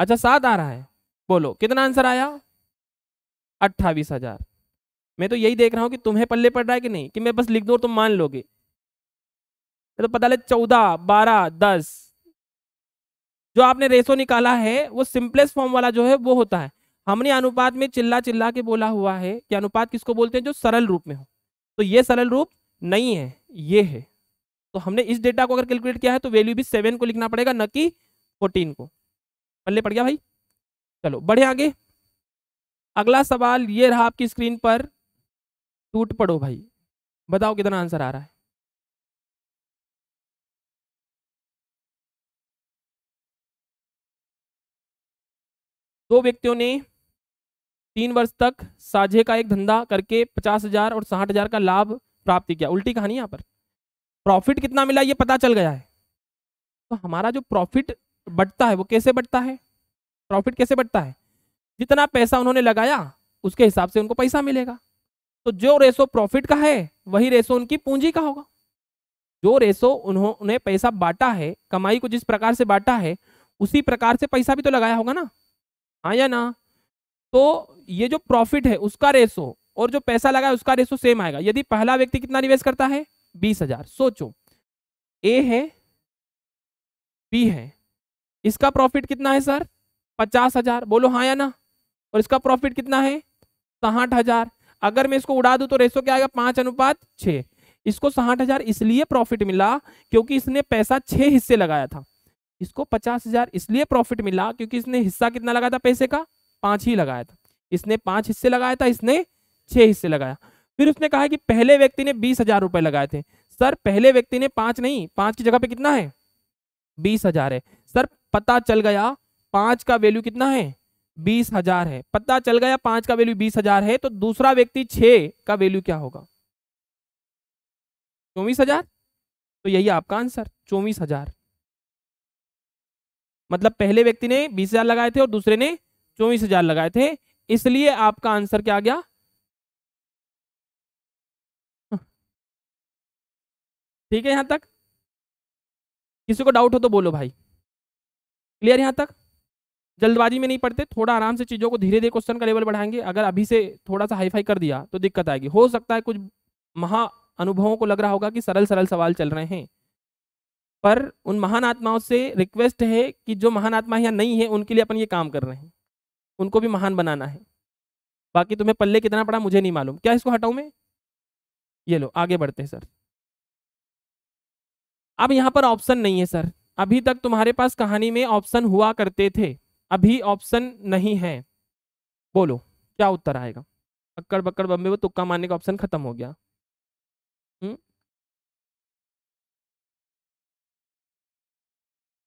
अच्छा सात आ रहा है। बोलो, कितना आंसर आया? अट्ठावीस हज़ार। मैं तो यही देख रहा हूँ कि तुम्हें पल्ले पड़ रहा है कि नहीं, कि मैं बस लिख दू तुम मान लोगे। तो पता लगे चौदह, बारह, दस, जो आपने रेसो निकाला है, वो सिंपलेस्ट फॉर्म वाला जो है, वो होता है। हमने अनुपात में चिल्ला चिल्ला के बोला हुआ है कि अनुपात किसको बोलते हैं? जो सरल रूप में हो। तो ये सरल रूप नहीं है, ये है। तो हमने इस डेटा को अगर कैलकुलेट किया है तो वैल्यू भी सेवन को लिखना पड़ेगा, न कि फोर्टीन को। पल्ले पड़ गया भाई। चलो, बढ़े आगे। अगला सवाल ये रहा आपकी स्क्रीन पर। टूट पड़ो भाई। बताओ कितना आंसर आ रहा है। दो व्यक्तियों ने तीन वर्ष तक साझे का एक धंधा करके पचास हज़ार और साठ हज़ार का लाभ प्राप्त किया। उल्टी कहानी यहाँ पर। प्रॉफिट कितना मिला ये पता चल गया है। तो हमारा जो प्रॉफिट बढ़ता है, वो कैसे बढ़ता है? प्रॉफिट कैसे बढ़ता है? जितना पैसा उन्होंने लगाया, उसके हिसाब से उनको पैसा मिलेगा। तो जो रेसो प्रॉफिट का है, वही रेसो उनकी पूंजी का होगा। जो रेसो उन्होंने पैसा बांटा है, कमाई को जिस प्रकार से बांटा है, उसी प्रकार से पैसा भी तो लगाया होगा ना? हाँ या ना? तो ये जो प्रॉफिट है, उसका रेसो और जो पैसा लगा है, उसका रेसो सेम आएगा। यदि पहला व्यक्ति कितना निवेश करता है? बीस सोचो। ए है बी है। इसका प्रॉफिट कितना है सर पचास हज़ार। बोलो हाँ या ना? और इसका प्रॉफिट कितना है? साठ हज़ार। अगर मैं इसको उड़ा दूँ तो रेसो क्या आएगा? पाँच अनुपात छ। इसको साठ हज़ार इसलिए प्रॉफिट मिला क्योंकि इसने पैसा छह हिस्से लगाया था। इसको पचास हज़ार इसलिए प्रॉफिट मिला क्योंकि इसने हिस्सा कितना लगाया था? पैसे का? पाँच ही लगाया था। इसने पाँच हिस्से लगाया था, इसने छह हिस्से लगाया। फिर उसने कहा कि पहले व्यक्ति ने बीस हज़ार रुपए लगाए थे। सर, पहले व्यक्ति ने पाँच नहीं, पाँच की जगह पे कितना है? बीस हज़ार है। सर पता चल गया पाँच का वैल्यू कितना है? बीस हज़ार है। पता चल गया पाँच का वैल्यू बीस हज़ार है तो दूसरा व्यक्ति छ का वैल्यू क्या होगा? चौबीस हज़ार? तो यही आपका आंसर चौबीस हज़ार। मतलब पहले व्यक्ति ने बीस हज़ार लगाए थे और दूसरे ने चौबीस हज़ार लगाए थे, इसलिए आपका आंसर क्या आ गया? ठीक है यहाँ तक? किसी को डाउट हो तो बोलो भाई। क्लियर यहाँ तक? जल्दबाजी में नहीं पढ़ते, थोड़ा आराम से चीज़ों को धीरे धीरे क्वेश्चन का लेवल बढ़ाएँगे। अगर अभी से थोड़ा सा हाईफाई कर दिया तो दिक्कत आएगी। हो सकता है कुछ महा अनुभवों को लग रहा होगा कि सरल सरल सवाल चल रहे हैं। पर उन महान आत्माओं से रिक्वेस्ट है कि जो महान आत्मा यहाँ नहीं है, उनके लिए अपन ये काम कर रहे हैं। उनको भी महान बनाना है। बाकी तुम्हें पल्ले कितना पड़ा मुझे नहीं मालूम। क्या इसको हटाऊ मैं? ये लो, आगे बढ़ते हैं, सर। अब यहाँ पर ऑप्शन नहीं है, सर। अभी तक तुम्हारे पास कहानी में ऑप्शन हुआ करते थे। अभी ऑप्शन नहीं है। बोलो, क्या उत्तर आएगा? अक्कड़ बक्कड़ बम्बे वो तुक्का मारने का ऑप्शन खत्म हो गया। हुँ? हम्म?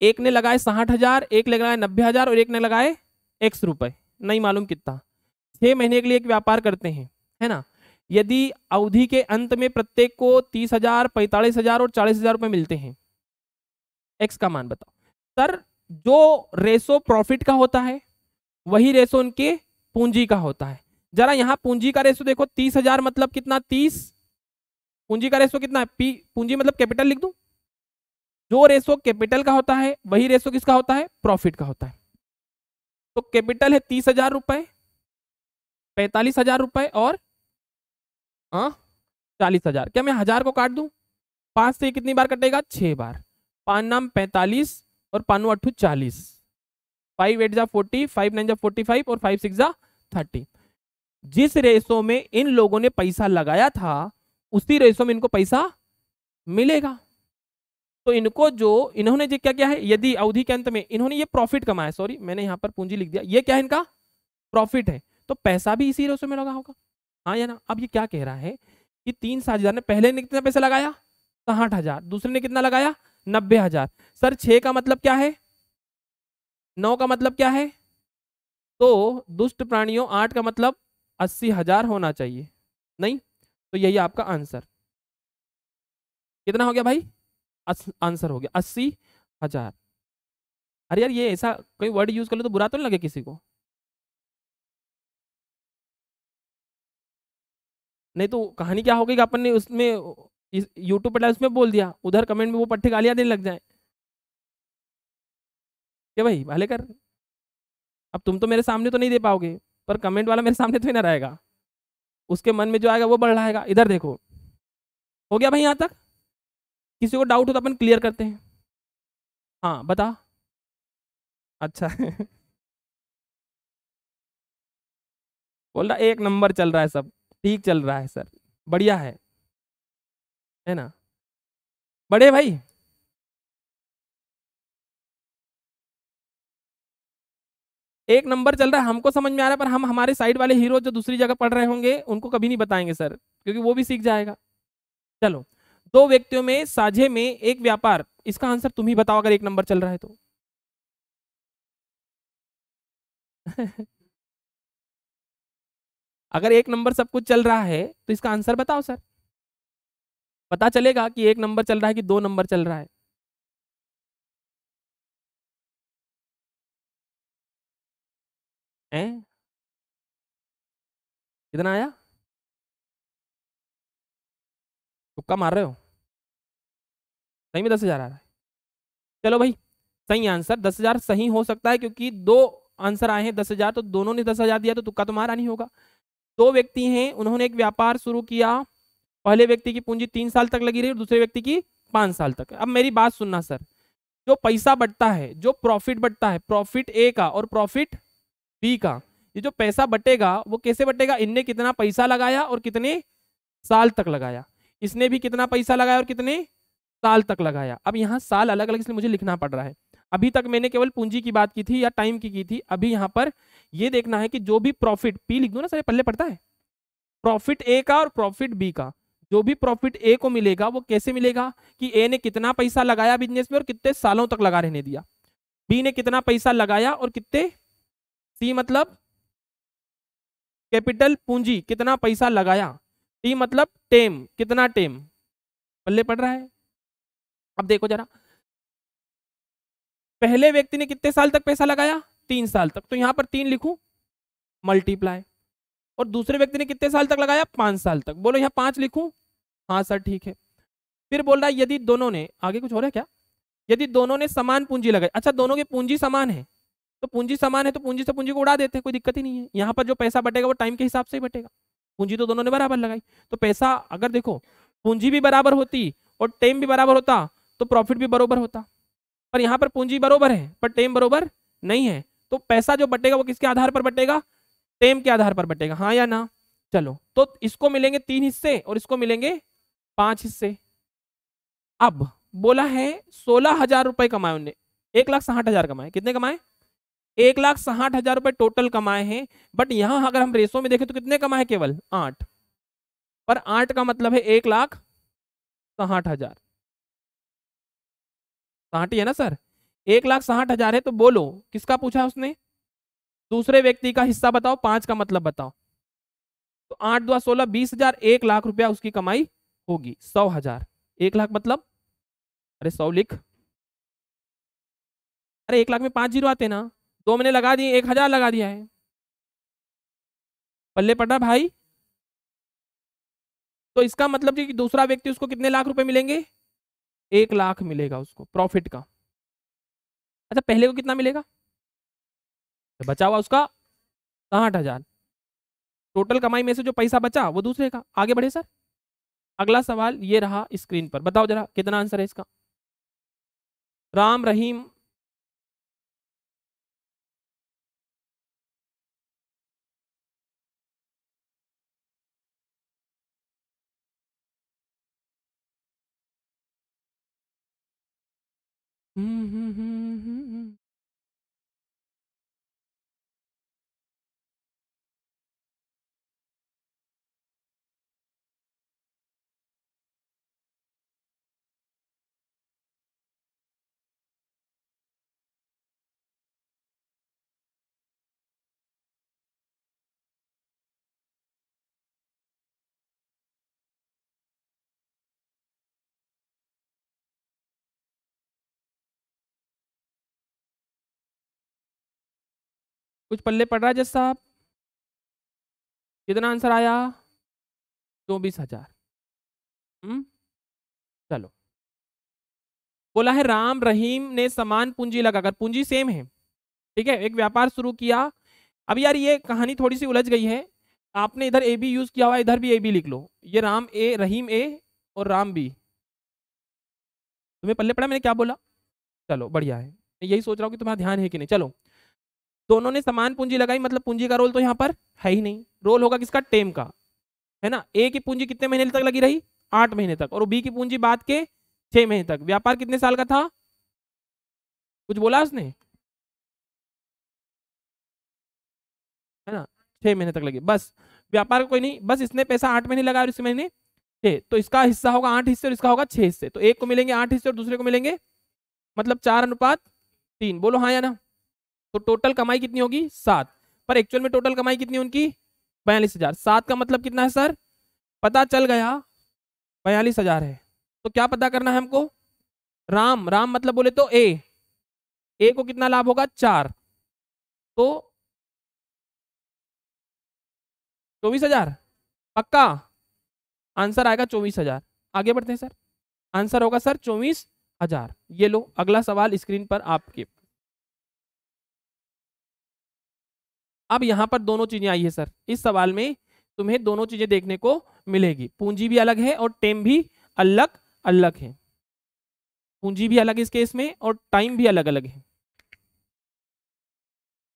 एक ने लगाए साठ हज़ार, एक ने लगाए नब्बे हज़ार और एक ने लगाए एक्स रुपए। नहीं मालूम कितना। छह महीने के लिए एक व्यापार करते हैं, है ना? यदि अवधि के अंत में प्रत्येक को तीस हज़ार, पैंतालीस हज़ार और चालीस हज़ार रुपए मिलते हैं एक्स का मान बताओ। सर, जो रेसो प्रॉफिट का होता है, वही रेसो उनके पूंजी का होता है। जरा यहाँ पूंजी का रेसो देखो, तीस हज़ार मतलब कितना? तीस। पूंजी का रेसो कितना? है पी, पूंजी मतलब कैपिटल लिख दू। जो रेसो कैपिटल का होता है, वही रेसो किसका होता है? प्रॉफिट का होता है। तो कैपिटल है तीस हज़ार रुपए, पैंतालीस हज़ार रुपए और हाँ चालीस हज़ार। क्या मैं हज़ार को काट दूँ? पाँच से कितनी बार कटेगा? छह बार। पान नाम पैंतालीस और पानु अट्ठू चालीस। फाइव एट जा फोर्टी फाइव नाइन जा फोर्टी फाइव और फाइव सिक्स जा थर्टी जिस रेसो में इन लोगों ने पैसा लगाया था, उसी रेसो में इनको पैसा मिलेगा। तो इनको जो, इन्होंने जो क्या क्या है? यदि अवधि के अंत में इन्होंने ये प्रॉफिट कमाया सॉरी मैंने यहाँ पर पूंजी लिख दिया, ये क्या है इनका? प्रॉफिट है। तो पैसा भी इसी रेसो में लगा होगा। हाँ या ना? अब ये क्या कह रहा है कि तीन साझेदार ने पहले ने कितना पैसा लगाया? साठ हज़ार। दूसरे ने कितना लगाया? नब्बे हज़ार। सर, छह का मतलब क्या है? नौ का मतलब क्या है? तो दुष्ट प्राणियों, आठ का मतलब अस्सी हज़ार होना चाहिए। नहीं? तो यही आपका आंसर। कितना हो गया भाई? आंसर हो गया। अस्सी हज़ार। अरे यार, ये ऐसा कोई वर्ड यूज़ कर लो तो बुरा तो नहीं लगे किसी को? नहीं तो कहानी क्या हो गई अपन ने उसमें यूट्यूब पर उसमें बोल दिया, उधर कमेंट में वो पट्टे गालियाँ देने लग जाए। क्या भाई, भले कर। अब तुम तो मेरे सामने तो नहीं दे पाओगे, पर कमेंट वाला मेरे सामने तो ही ना रहेगा। उसके मन में जो आएगा वो बढ़ रहा इधर देखो। हो गया भाई यहाँ तक? किसी को डाउट हो तो अपन क्लियर करते हैं। हाँ बता। अच्छा। <laughs> बोल रहा, एक नंबर चल रहा है सब। ठीक चल रहा है, सर। बढ़िया है। है ना? बड़े भाई। एक नंबर चल रहा है, हमको समझ में आ रहा है, पर हम हमारे साइड वाले हीरो जो दूसरी जगह पढ़ रहे होंगे, उनको कभी नहीं बताएँगे सर क्योंकि वो भी सीख जाएगा। चलो, दो व्यक्तियों में, साझे में एक व्यापार, इसका आंसर तुम ही बताओ अगर एक नंबर चल रहा है तो। <laughs> अगर एक नंबर सब कुछ चल रहा है तो इसका आंसर बताओ सर पता चलेगा कि एक नंबर चल रहा है कि दो नंबर चल रहा है। हैं? कितना आया? तुक्का मार रहे हो? सही में दस हज़ार आ रहा है। चलो भाई, सही आंसर। दस हज़ार सही हो सकता है क्योंकि दो आंसर आए हैं दस हज़ार तो दोनों ने दस हज़ार दिया तो तुक्का तो मारा नहीं होगा। दो व्यक्ति हैं, उन्होंने एक व्यापार शुरू किया। पहले व्यक्ति की पूंजी तीन साल तक लगी रही और दूसरे व्यक्ति की पाँच साल तक। अब मेरी बात सुनना, सर। जो पैसा बढ़ता है, जो प्रॉफिट बढ़ता है, प्रॉफिट ए का और प्रॉफिट बी का, ये जो पैसा बटेगा, वो कैसे बटेगा? इनने कितना पैसा लगाया और कितने साल तक लगाया? इसने भी कितना पैसा लगाया और कितने साल तक लगाया? अब यहाँ साल अलग अलग इसलिए मुझे लिखना पड़ रहा है। अभी तक मैंने केवल पूंजी की बात की थी या टाइम की की थी। अभी यहाँ पर ये देखना है कि जो भी प्रॉफिट पी लिख दो ना, सर पल्ले पड़ता है? प्रॉफिट ए का और प्रॉफिट बी का। जो भी प्रॉफिट ए को मिलेगा, वो कैसे मिलेगा? कि ए ने कितना पैसा लगाया बिज़नेस में और कितने सालों तक लगा रहने दिया। बी ने कितना पैसा लगाया और कितने सी मतलब कैपिटल पूंजी कितना पैसा लगाया। टी मतलब टेम कितना टेम पल्ले पड़ रहा है। अब देखो जरा। पहले व्यक्ति ने कितने साल तक पैसा लगाया? तीन साल तक। तो यहाँ पर तीन लिखू। मल्टीप्लाई और दूसरे व्यक्ति ने कितने साल तक लगाया? पाँच साल तक। बोलो यहाँ पाँच लिखू। हाँ सर, ठीक है। फिर बोल रहा है, यदि दोनों ने, आगे कुछ हो रहा है क्या? यदि दोनों ने समान पूंजी लगाई अच्छा दोनों की पूंजी समान है तो पूंजी समान है तो पूंजी से पूंजी को उड़ा देते हैं, कोई दिक्कत ही नहीं है। यहाँ पर जो पैसा बटेगा वो टाइम के हिसाब से ही बटेगा। पूंजी तो दोनों ने बराबर लगाई। तो पैसा, अगर देखो, पूंजी भी बराबर होती और टेम भी बराबर होता तो प्रॉफिट भी बराबर होता। पर यहाँ पर पूंजी बराबर है, पर टेम बराबर नहीं है। तो पैसा जो बटेगा वो किसके आधार पर बटेगा? टेम के आधार पर बटेगा। हाँ या ना? चलो तो इसको मिलेंगे तीन हिस्से और इसको मिलेंगे पाँच हिस्से। अब बोला है सोलह हज़ार रुपए कमाए उनने। एक लाख साठ हज़ार कमाए। कितने कमाए? एक लाख साठ हज़ार रुपए टोटल कमाए हैं। बट यहाँ अगर हम रेसो में देखें तो कितने कमाए केवल? आठ। पर आठ का मतलब है एक लाख साठ हज़ार। साठ ही है ना, सर? एक लाख साठ हज़ार है तो बोलो, किसका पूछा उसने? दूसरे व्यक्ति का हिस्सा बताओ, पाँच का मतलब बताओ। तो आठ दो सोलह, बीस हज़ार, एक लाख रुपया उसकी कमाई होगी। सौ हज़ार। एक लाख मतलब? अरे सौ लिख। अरे एक लाख में पाँच ज़ीरो आते ना। दो मैंने लगा दिए, एक हज़ार लगा दिया है। पल्ले पड़ा भाई। तो इसका मतलब कि दूसरा व्यक्ति उसको कितने लाख रुपए मिलेंगे? एक लाख मिलेगा उसको प्रॉफिट का। अच्छा पहले को कितना मिलेगा? तो बचा हुआ उसका साठ हज़ार। टोटल कमाई में से जो पैसा बचा, वो दूसरे का। आगे बढ़े, सर। अगला सवाल ये रहा स्क्रीन पर। बताओ जरा कितना आंसर है इसका? राम रहीम। हम्म, हम्म, कुछ पल्ले पड़ रहा है जज साहब कितना आंसर आया? चौबीस हज़ार। हम्म? चलो। बोला है, राम रहीम ने समान पूंजी लगाकर पूंजी सेम है, ठीक है, एक व्यापार शुरू किया। अब यार ये कहानी थोड़ी सी उलझ गई है। आपने इधर ए बी यूज़ किया हुआ इधर भी ए बी लिख लो। ये राम ए रहीम ए और राम बी तुम्हें पल्ले पड़ा? मैंने क्या बोला? चलो, बढ़िया है। यही सोच रहा हूँ कि तुम्हारा ध्यान है कि नहीं। चलो। दोनों ने समान पूंजी लगाई मतलब पूंजी का रोल तो यहाँ पर है ही नहीं। रोल होगा किसका? टेम का। है ना? ए की पूंजी कितने महीने तक लगी रही? आठ महीने तक। और बी की पूंजी बाद के छह महीने तक। व्यापार कितने साल का था? कुछ बोला उसने? है ना? छह महीने तक लगी। बस। व्यापार का कोई नहीं। बस इसने पैसा आठ महीने लगा और इस महीने छह। तो इसका हिस्सा होगा आठ हिस्से और इसका होगा छह हिस्से। तो एक को मिलेंगे आठ हिस्से और दूसरे को मिलेंगे मतलब चार अनुपात तीन। बोलो हाँ या ना? तो टोटल कमाई कितनी होगी? सात। पर एक्चुअल में टोटल कमाई कितनी उनकी? बयालीस हज़ार। सात का मतलब कितना है, सर? पता चल गया, बयालीस हज़ार है। तो क्या पता करना है हमको? राम। राम मतलब बोले तो ए। ए को कितना लाभ होगा? चार। तो चौबीस हज़ार। पक्का? आंसर आएगा चौबीस हज़ार। आगे बढ़ते हैं, सर। आंसर होगा, सर, चौबीस हज़ार। ये लो, अगला सवाल स्क्रीन पर आपके। अब यहाँ पर दोनों चीज़ें आई है, सर। इस सवाल में तुम्हें दोनों चीज़ें देखने को मिलेगी। पूंजी भी अलग है और टेम भी अलग अलग है। पूंजी भी अलग इस केस में और टाइम भी अलग अलग है।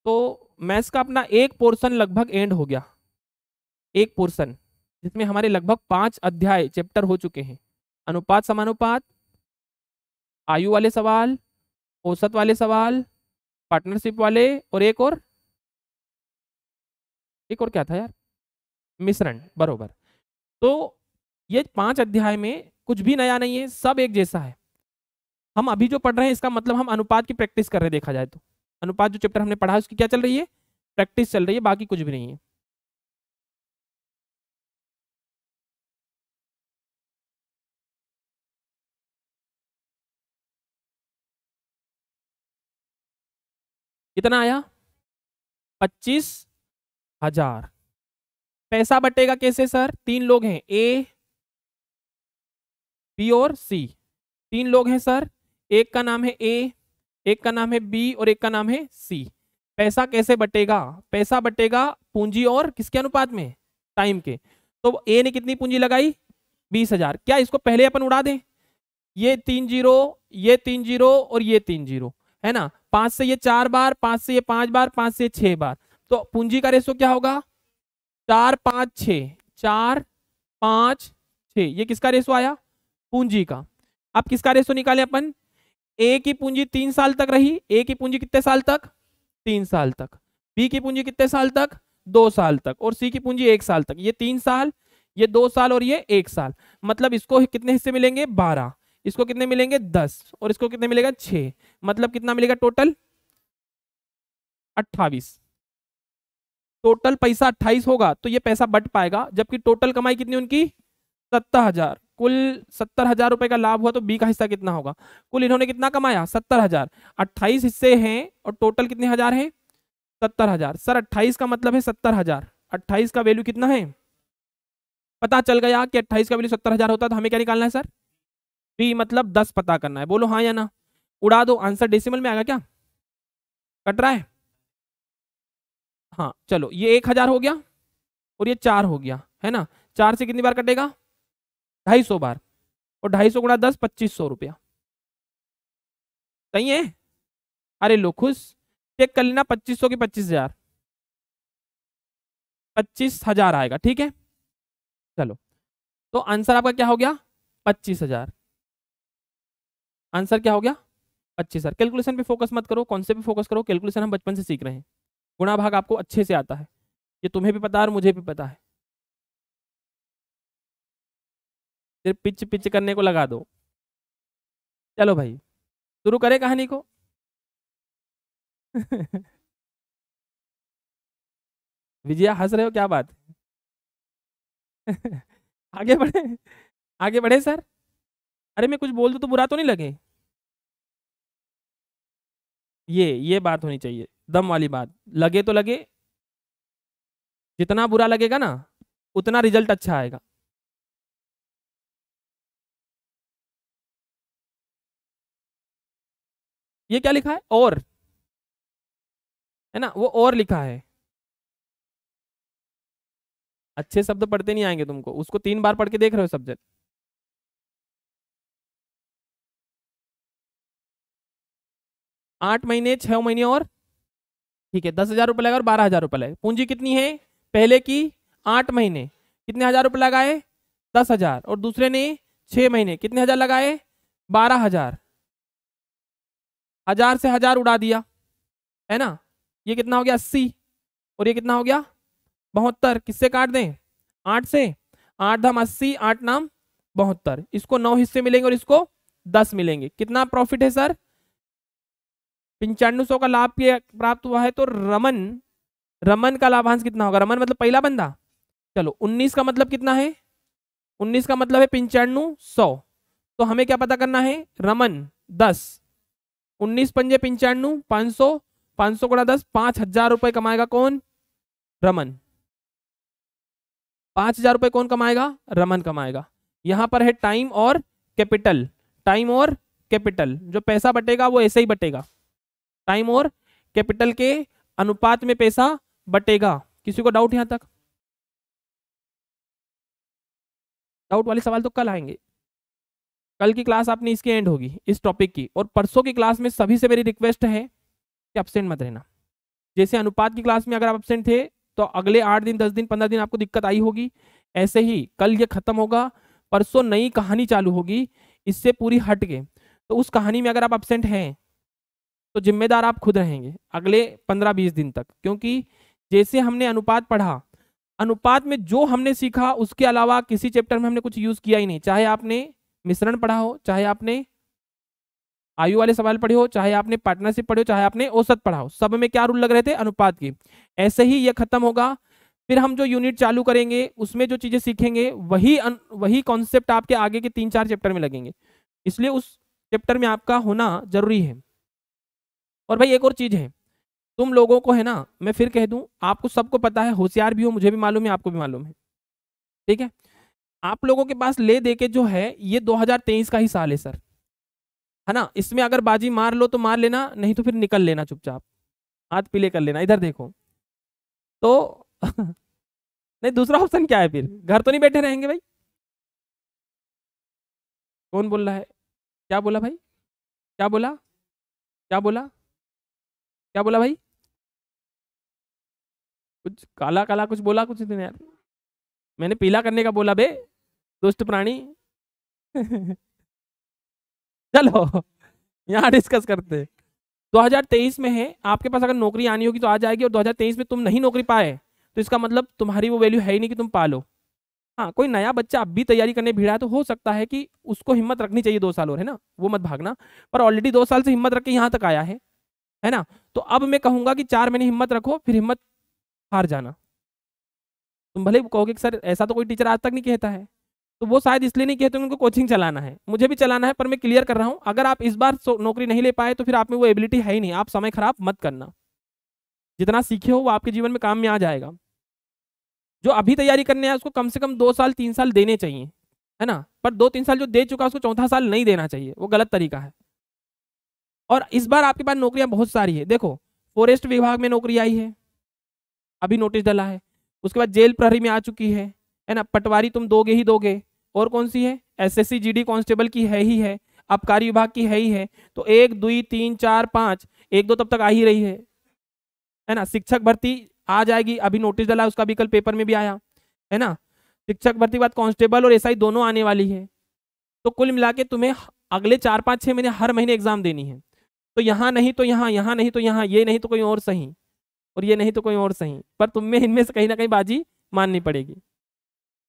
तो मैथ्स का अपना एक पोर्शन लगभग एंड हो गया। एक पोर्शन, जिसमें हमारे लगभग पाँच अध्याय, चैप्टर हो चुके हैं। अनुपात, समानुपात, आयु वाले सवाल, औसत वाले सवाल पार्टनरशिप वाले और एक और एक और क्या था यार? मिश्रण, बरोबर। तो ये पाँच अध्याय में कुछ भी नया नहीं है, सब एक जैसा है। हम अभी जो पढ़ रहे हैं, इसका मतलब हम अनुपात की प्रैक्टिस कर रहे हैं, देखा जाए तो। अनुपात जो चैप्टर हमने पढ़ा है, उसकी क्या चल रही है? प्रैक्टिस चल रही है, बाकी कुछ भी नहीं है। कितना आया? पच्चीस। हज़ार। पैसा बटेगा कैसे, सर? तीन लोग हैं, ए, बी और सी। तीन लोग हैं, सर। एक का नाम है ए, एक का नाम है बी और एक का नाम है सी। पैसा कैसे बटेगा? पैसा बटेगा पूंजी और किसके अनुपात में? टाइम के। तो ए ने कितनी पूंजी लगाई? बीस हज़ार। क्या इसको पहले अपन उड़ा दें? ये तीन ज़ीरो, ये तीन ज़ीरो और ये तीन ज़ीरो, है ना? पाँच से ये चार बार, पाँच से ये पाँच बार, पाँच से छह बार। तो पूंजी का रेशो क्या होगा? चार, पाँच छ चार, पाँच छ ये किसका रेशो आया? पूंजी का। अब किसका रेशो निकाले अपन? ए की पूंजी तीन साल तक रही। ए की पूंजी कितने साल तक? तीन साल तक। बी की पूंजी कितने साल तक? दो साल तक। और सी की पूंजी एक साल तक। ये तीन साल, ये दो साल और ये एक साल। मतलब इसको कितने हिस्से मिलेंगे? बारह। इसको कितने मिलेंगे? दस। और इसको कितने मिलेगा? छ मतलब कितना मिलेगा टोटल? अट्ठावीस टोटल पैसा अट्ठाईस होगा तो ये पैसा बट पाएगा, जबकि टोटल कमाई कितनी उनकी? सत्तर हज़ार। कुल सत्तर हज़ार रुपए का लाभ हुआ तो बी का हिस्सा कितना होगा? कुल इन्होंने कितना कमाया? सत्तर हज़ार। अट्ठाईस हिस्से हैं और टोटल कितने हज़ार हैं? सत्तर हज़ार। सर, अट्ठाईस का मतलब है सत्तर हज़ार। अट्ठाईस का वैल्यू कितना है? पता चल गया कि अट्ठाईस का वैल्यू सत्तर हज़ार होता तो हमें क्या निकालना है, सर? बी मतलब दस पता करना है। बोलो हाँ या ना। उड़ा दो। आंसर डेसिमल में आएगा क्या? कट रहा है? हाँ चलो, ये एक हज़ार हो गया और ये चार हो गया, है ना? चार से कितनी बार कटेगा? ढाई सौ बार और ढाई सौ गुणा दस, पच्चीस सौ रुपया। सही है? अरे लो, खुश। चेक कर लेना, पच्चीस सौ की पच्चीस हज़ार। पच्चीस हज़ार आएगा, ठीक है? चलो तो आंसर आपका क्या हो गया? पच्चीस हज़ार। आंसर क्या हो गया? पच्चीस हज़ार। कैलकुलेशन पे फोकस मत करो, कौन से पे फोकस करो? कैलकुलेशन हम बचपन से सीख रहे हैं। गुणा भाग आपको अच्छे से आता है। ये तुम्हें भी पता है और मुझे भी पता है। सिर्फ़ पिच पिच करने को लगा दो। चलो भाई, शुरू करें कहानी को। <laughs> विजया, हंस रहे हो? क्या बात <laughs> आगे बढ़े। आगे बढ़े सर। अरे, मैं कुछ बोल दू तो बुरा तो नहीं लगे। ये ये बात होनी चाहिए। दम वाली बात। लगे तो लगे। जितना बुरा लगेगा ना, उतना रिज़ल्ट अच्छा आएगा। ये क्या लिखा है? और। है ना? वो और लिखा है। अच्छे शब्द पढ़ते नहीं आएँगे तुमको। उसको तीन बार पढ़ के देख रहे हो सब्जेक्ट आठ महीने, छह महीने और? ठीक है, दस हज़ार रुपये लगा और बारह हज़ार रुपये लगे। पूंजी कितनी है? पहले की आठ महीने। कितने हज़ार रुपये लगाए? दस हज़ार। और दूसरे ने छह महीने। कितने हज़ार लगाए? बारह हज़ार। हज़ार से हज़ार उड़ा दिया। है ना? ये कितना हो गया? अस्सी। और ये कितना हो गया? बहत्तर। किससे काट दें? आठ से। आठ धाम अस्सी, आठ नाम बहत्तर। इसको नौ हिस्से मिलेंगे और इसको दस मिलेंगे। कितना प्रॉफिट है सर पंचानवे सौ का लाभ प्राप्त हुआ है तो रमन रमन का लाभांश कितना होगा? रमन मतलब पहला बंदा। चलो, उन्नीस का मतलब कितना है? उन्नीस का मतलब है पंचानु सौ तो हमें क्या पता करना है? रमन, दस। उन्नीस पंजे पंचानवे पाँच सौ। पाँच सौ गुणा दस, पाँच हज़ार रुपए कमाएगा कौन? रमन। पाँच हज़ार रुपए कौन कमाएगा? रमन कमाएगा। यहाँ पर है टाइम और कैपिटल। टाइम और कैपिटल। जो पैसा बटेगा, वो ऐसे ही बटेगा। टाइम और कैपिटल के अनुपात में पैसा बटेगा। किसी को डाउट यहाँ तक? डाउट वाले सवाल तो कल आएँगे। कल की क्लास आपने इसकी एंड होगी, इस टॉपिक की। और परसों की क्लास में सभी से मेरी रिक्वेस्ट है कि अपसेंट मत रहना। जैसे अनुपात की क्लास में अगर आप अपसेंट थे तो अगले आठ दिन, दस दिन, पंद्रह दिन आपको दिक्कत आई होगी। ऐसे ही कल ये खत्म होगा, परसों नई कहानी चालू होगी, इससे पूरी हट के तो उस कहानी में अगर आप अपसेंट हैं तो जिम्मेदार आप खुद रहेंगे अगले पंद्रह बीस दिन तक। क्योंकि जैसे हमने अनुपात पढ़ा अनुपात में जो हमने सीखा उसके अलावा किसी चैप्टर में हमने कुछ यूज़ किया ही नहीं। चाहे आपने मिश्रण पढ़ा हो चाहे आपने आयु वाले सवाल पढ़े हो चाहे आपने पार्टनरशिप पढ़े हो चाहे आपने औसत पढ़ा हो सब में क्या रूल लग रहे थे? अनुपात की। ऐसे ही यह खत्म होगा फिर हम जो यूनिट चालू करेंगे उसमें जो चीज़ें सीखेंगे वही अन, वही कॉन्सेप्ट आपके आगे के तीन चार चैप्टर में लगेंगे। इसलिए उस चैप्टर में आपका होना ज़रूरी है। और भाई एक और चीज़ है, तुम लोगों को है ना, मैं फिर कह दूँ, आपको सबको पता है, होशियार भी हो, मुझे भी मालूम है, आपको भी मालूम है। ठीक है? आप लोगों के पास ले दे के जो है, ये 2023 का ही साल है, सर। है ना? इसमें अगर बाजी मार लो तो मार लेना, नहीं तो फिर निकल लेना चुपचाप। हाथ पीले कर लेना, इधर देखो। तो <laughs> नहीं, दूसरा ऑप्शन क्या है फिर? घर तो नहीं बैठे रहेंगे भाई। कौन बोल रहा है? क्या बोला भाई? क्या बोला? क्या बोला? क्या बोला भाई? कुछ काला काला कुछ बोला कुछ दिन यार। मैंने पीला करने का बोला बे, दुष्ट प्राणी। <laughs> चलो, यहाँ डिस्कस करते। 2023 में है, आपके पास अगर नौकरी आनी होगी तो आ जाएगी और 2023 में तुम नहीं नौकरी पाए तो इसका मतलब तुम्हारी वो वैल्यू है ही नहीं कि तुम पालो हाँ कोई नया बच्चा अब भी तैयारी करने भिड़ा है तो हो सकता है कि उसको हिम्मत रखनी चाहिए दो साल और, है ना? वो मत भागना। पर ऑलरेडी दो साल से हिम्मत रख के यहाँ तक आया है। है ना? तो अब मैं कहूँगा कि चार महीने हिम्मत रखो, फिर हिम्मत हार जाना। तुम भले कहोगे कि, सर, ऐसा तो कोई टीचर आज तक नहीं कहता है। तो वो शायद इसलिए नहीं कहते, उनको कोचिंग चलाना है। मुझे भी चलाना है, पर मैं क्लियर कर रहा हूँ, अगर आप इस बार नौकरी नहीं ले पाए तो फिर आप में वो एबिलिटी है ही नहीं। आप समय खराब मत करना। जितना सीखे हो, वो आपके जीवन में काम में आ जाएगा। जो अभी तैयारी करने है, उसको कम से कम दो साल, तीन साल देने चाहिए, है ना? पर दो, तीन साल जो दे चुका उसको चौथा साल नहीं देना चाहिए। वो गलत तरीका है। और इस बार आपके पास नौकरियाँ बहुत सारी है। देखो फॉरेस्ट विभाग में नौकरी आई है। अभी नोटिस डला है। उसके बाद जेल प्रहरी में आ चुकी है। है ना? पटवारी तुम दोगे ही दोगे। और कौन सी है? S S C G D constable की है ही है। आबकारी विभाग की है ही है। तो एक दुई तीन, चार, पाँच, एक, दो तब तक आ ही रही है। है ना? शिक्षक भर्ती आ जाएगी। अभी नोटिस डला, उसका भी कल पेपर में भी आया। है ना? शिक्षक भर्ती के बाद कांस्टेबल और एसआई दोनों आने वाली है। तो कुल मिला के तुम्हें अगले चार, पाँच छः महीने हर महीने एग्ज़ाम देनी है। तो यहाँ नहीं तो यहाँ यहाँ नहीं तो यहाँ, ये नहीं तो कोई और सही और ये नहीं तो कोई और सही। पर तुम्हें इनमें से कहीं ना कहीं बाजी माननी पड़ेगी।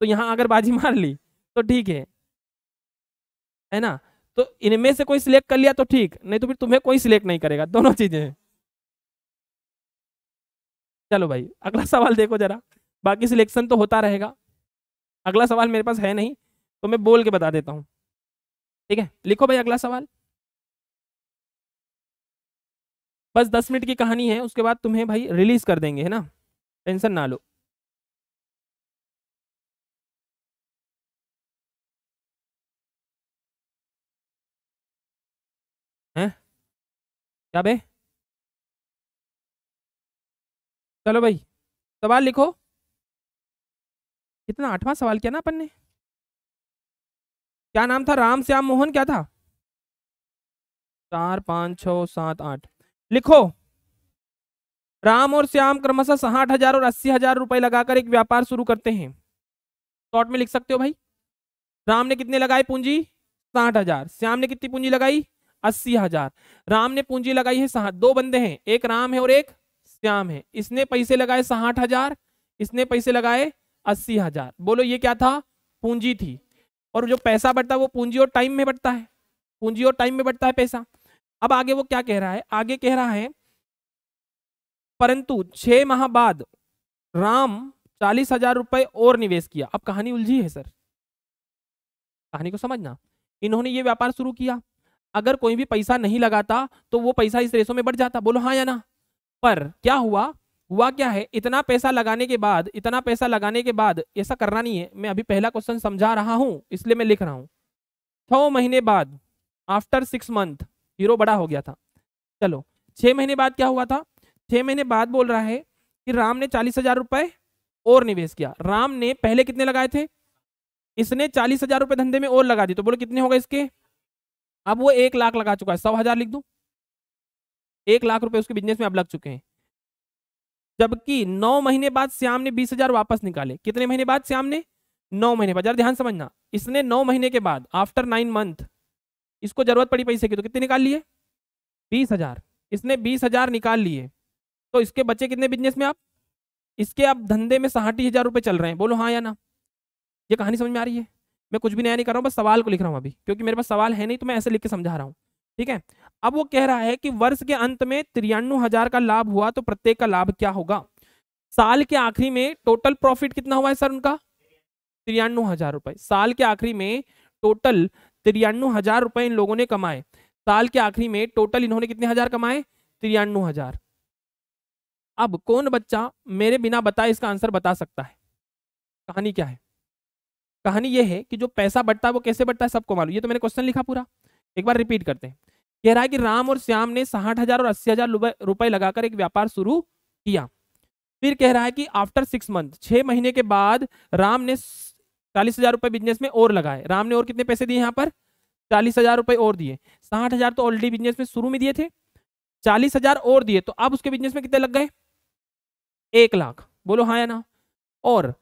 तो यहाँ अगर बाजी मार ली तो ठीक है। है ना? तो इनमें से कोई सिलेक्ट कर लिया तो ठीक, नहीं तो फिर तुम्हें कोई सिलेक्ट नहीं करेगा। दोनों चीज़ें चलो भाई, अगला सवाल देखो जरा। बाकी सिलेक्शन तो होता रहेगा। अगला सवाल मेरे पास है नहीं तो मैं बोल के बता देता हूँ। ठीक है? लिखो भाई अगला सवाल। बस दस मिनट की कहानी है, उसके बाद तुम्हें भाई रिलीज़ कर देंगे, है ना? टेंशन ना लो। हैं? क्या बे? चलो भाई, सवाल लिखो। कितना आठवां सवाल किया ना अपन ने? क्या नाम था? राम श्याम मोहन, क्या था? चार, पाँच, छ, सात, आठ। लिखो। राम और श्याम क्रमशः साठ हज़ार और अस्सी हज़ार रुपए लगाकर एक व्यापार शुरू करते हैं। शॉर्ट में लिख सकते हो भाई? राम ने कितने लगाए पूंजी? साठ हज़ार। श्याम ने कितनी पूंजी लगाई? अस्सी हज़ार। राम ने पूंजी लगाई है साठ। दो बंदे हैं। एक राम है और एक श्याम है। इसने पैसे लगाए साठ हज़ार, इसने पैसे लगाए अस्सी हज़ार। बोलो, ये क्या था? पूंजी थी। और जो पैसा बढ़ता है वो पूंजी और टाइम में बढ़ता है। पूंजी और टाइम में बढ़ता है पैसा। अब आगे वो क्या कह रहा है? आगे कह रहा है, परंतु छह माह बाद राम चालीस हज़ार रुपए और निवेश किया। अब कहानी उलझी है, सर। कहानी को समझना। इन्होंने ये व्यापार शुरू किया। अगर कोई भी पैसा नहीं लगाता तो वो पैसा इस रेशो में बढ़ जाता। बोलो हाँ या ना? पर क्या हुआ? हुआ क्या है? इतना पैसा लगाने के बाद, इतना पैसा लगाने के बाद, ऐसा करना नहीं है। मैं अभी पहला क्वेश्चन समझा रहा हूँ, इसलिए मैं लिख रहा हूँ। छ महीने बाद आफ्टर सिक्स मंथ हीरो बड़ा हो गया था। चलो, छह महीने बाद क्या हुआ था? छह महीने बाद बोल रहा है कि राम ने चालीस हज़ार रुपए और निवेश किया। राम ने पहले कितने लगाए थे? इसने चालीस हज़ार रुपए धंधे में और लगा दी। तो बोलो कितने हो गए इसके? अब वो एक लाख लगा चुका है। सौ हज़ार लिख दू? एक लाख रुपए उसके बिज़नेस में अब लग चुके हैं। जबकि नौ महीने बाद श्याम ने बीस हज़ार वापस निकाले। कितने महीने बाद श्याम ने? नौ महीने बाद। ध्यान समझना। इसने नौ महीने के बाद आफ्टर नाइन मंथ इसको ज़रूरत पड़ी पैसे की तो कितने निकाल लिए? बीस हज़ार। इसने बीस हज़ार निकाल लिए। तो इसके बच्चे कितने बिज़नेस में आप? इसके आप धंधे में साठ हज़ार रुपए चल रहे हैं। बोलो हाँ या ना। ये कहानी समझ में आ रही है? मैं कुछ भी नया नहीं कर रहा हूँ, बस सवाल को लिख रहा हूँ अभी, क्योंकि मेरे पास सवाल है नहीं तो मैं ऐसे लिख के समझा रहा हूँ। ठीक है? अब वो कह रहा है कि वर्ष के अंत में तिरानु हज़ार का लाभ हुआ तो प्रत्येक का लाभ क्या होगा? साल के आखिरी में टोटल प्रॉफिट कितना हुआ है सर उनका? तिरानु हज़ार रुपए। साल के आखिरी में टोटल तिरानु हज़ार रुपए इन लोगों ने कमाए। साल के आखिरी में टोटल इन्होंने कितने हज़ार कमाए? तिरानु हज़ार। अब कौन बच्चा मेरे बिना बताए इसका आंसर बता सकता है? कहानी क्या है? कहानी ये है कि जो पैसा बढ़ता है वो कैसे बढ़ता है सबको मालूम। ये तो मैंने क्वेश्चन लिखा पूरा। एक बार रिपीट करते हैं। कह रहा है कि राम और श्याम ने साठ हज़ार और अस्सी हज़ार रुपए लगाकर एक व्यापार शुरू किया। फिर कह रहा है कि आफ्टर सिक्स मंथ छह महीने के बाद राम ने चालीस हज़ार रुपए बिज़नेस में और लगाए। राम ने और कितने पैसे दिए यहाँ पर? चालीस हज़ार रुपए और दिए। साठ हज़ार तो ऑलरेडी बिज़नेस में शुरू में दिए थे। चालीस हज़ार और दिए तो अब उसके बिज़नेस में कितने लग गए? एक लाख। बोलो हाँ या ना? और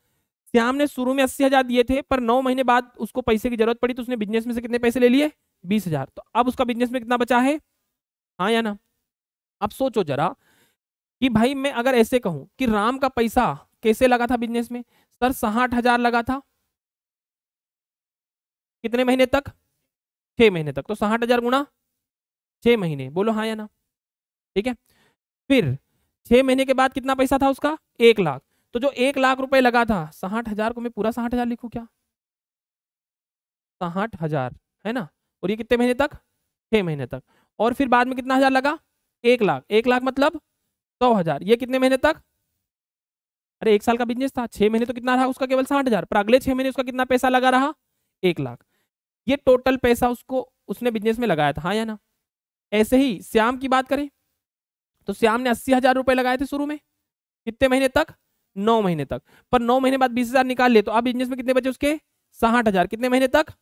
श्याम ने शुरू में अस्सी हज़ार दिए थे, पर नौ महीने बाद उसको पैसे की ज़रूरत पड़ी तो उसने बिज़नेस में से कितने पैसे ले लिए? बीस हज़ार। तो अब उसका बिज़नेस में कितना बचा है? हाँ या ना? अब सोचो जरा कि भाई, मैं अगर ऐसे कहूँ कि राम का पैसा कैसे लगा था बिज़नेस में? सर, साठ हज़ार लगा था। कितने महीने तक? छह महीने तक। तो साठ हज़ार गुना छह महीने। बोलो हाँ या ना। ठीक है? फिर छह महीने के बाद कितना पैसा था उसका? एक लाख। तो जो एक लाख रुपए लगा था, साठ हज़ार को मैं पूरा साठ हज़ार लिखू क्या? साठ हज़ार, है ना? और ये कितने महीने तक? छह महीने तक। और फिर बाद में कितना हज़ार लगा? एक लाख। एक लाख मतलब सौ हज़ार। ये कितने महीने तक? अरे, एक साल का बिज़नेस था। छह महीने तो कितना रहा उसका? केवल साठ हज़ार। पर अगले छह महीने उसका कितना पैसा लगा रहा? एक लाख। ये टोटल पैसा उसको, उसने बिज़नेस में लगाया था हाँ या ना? ऐसे ही श्याम की बात करें तो श्याम ने अस्सी हज़ार रुपए लगाए थे शुरू में। कितने महीने तक? नौ महीने तक। पर नौ महीने बाद बीस हज़ार निकाल ले तो अब बिज़नेस में कितने बचे उसके? साठ हज़ार। कितने महीने तक?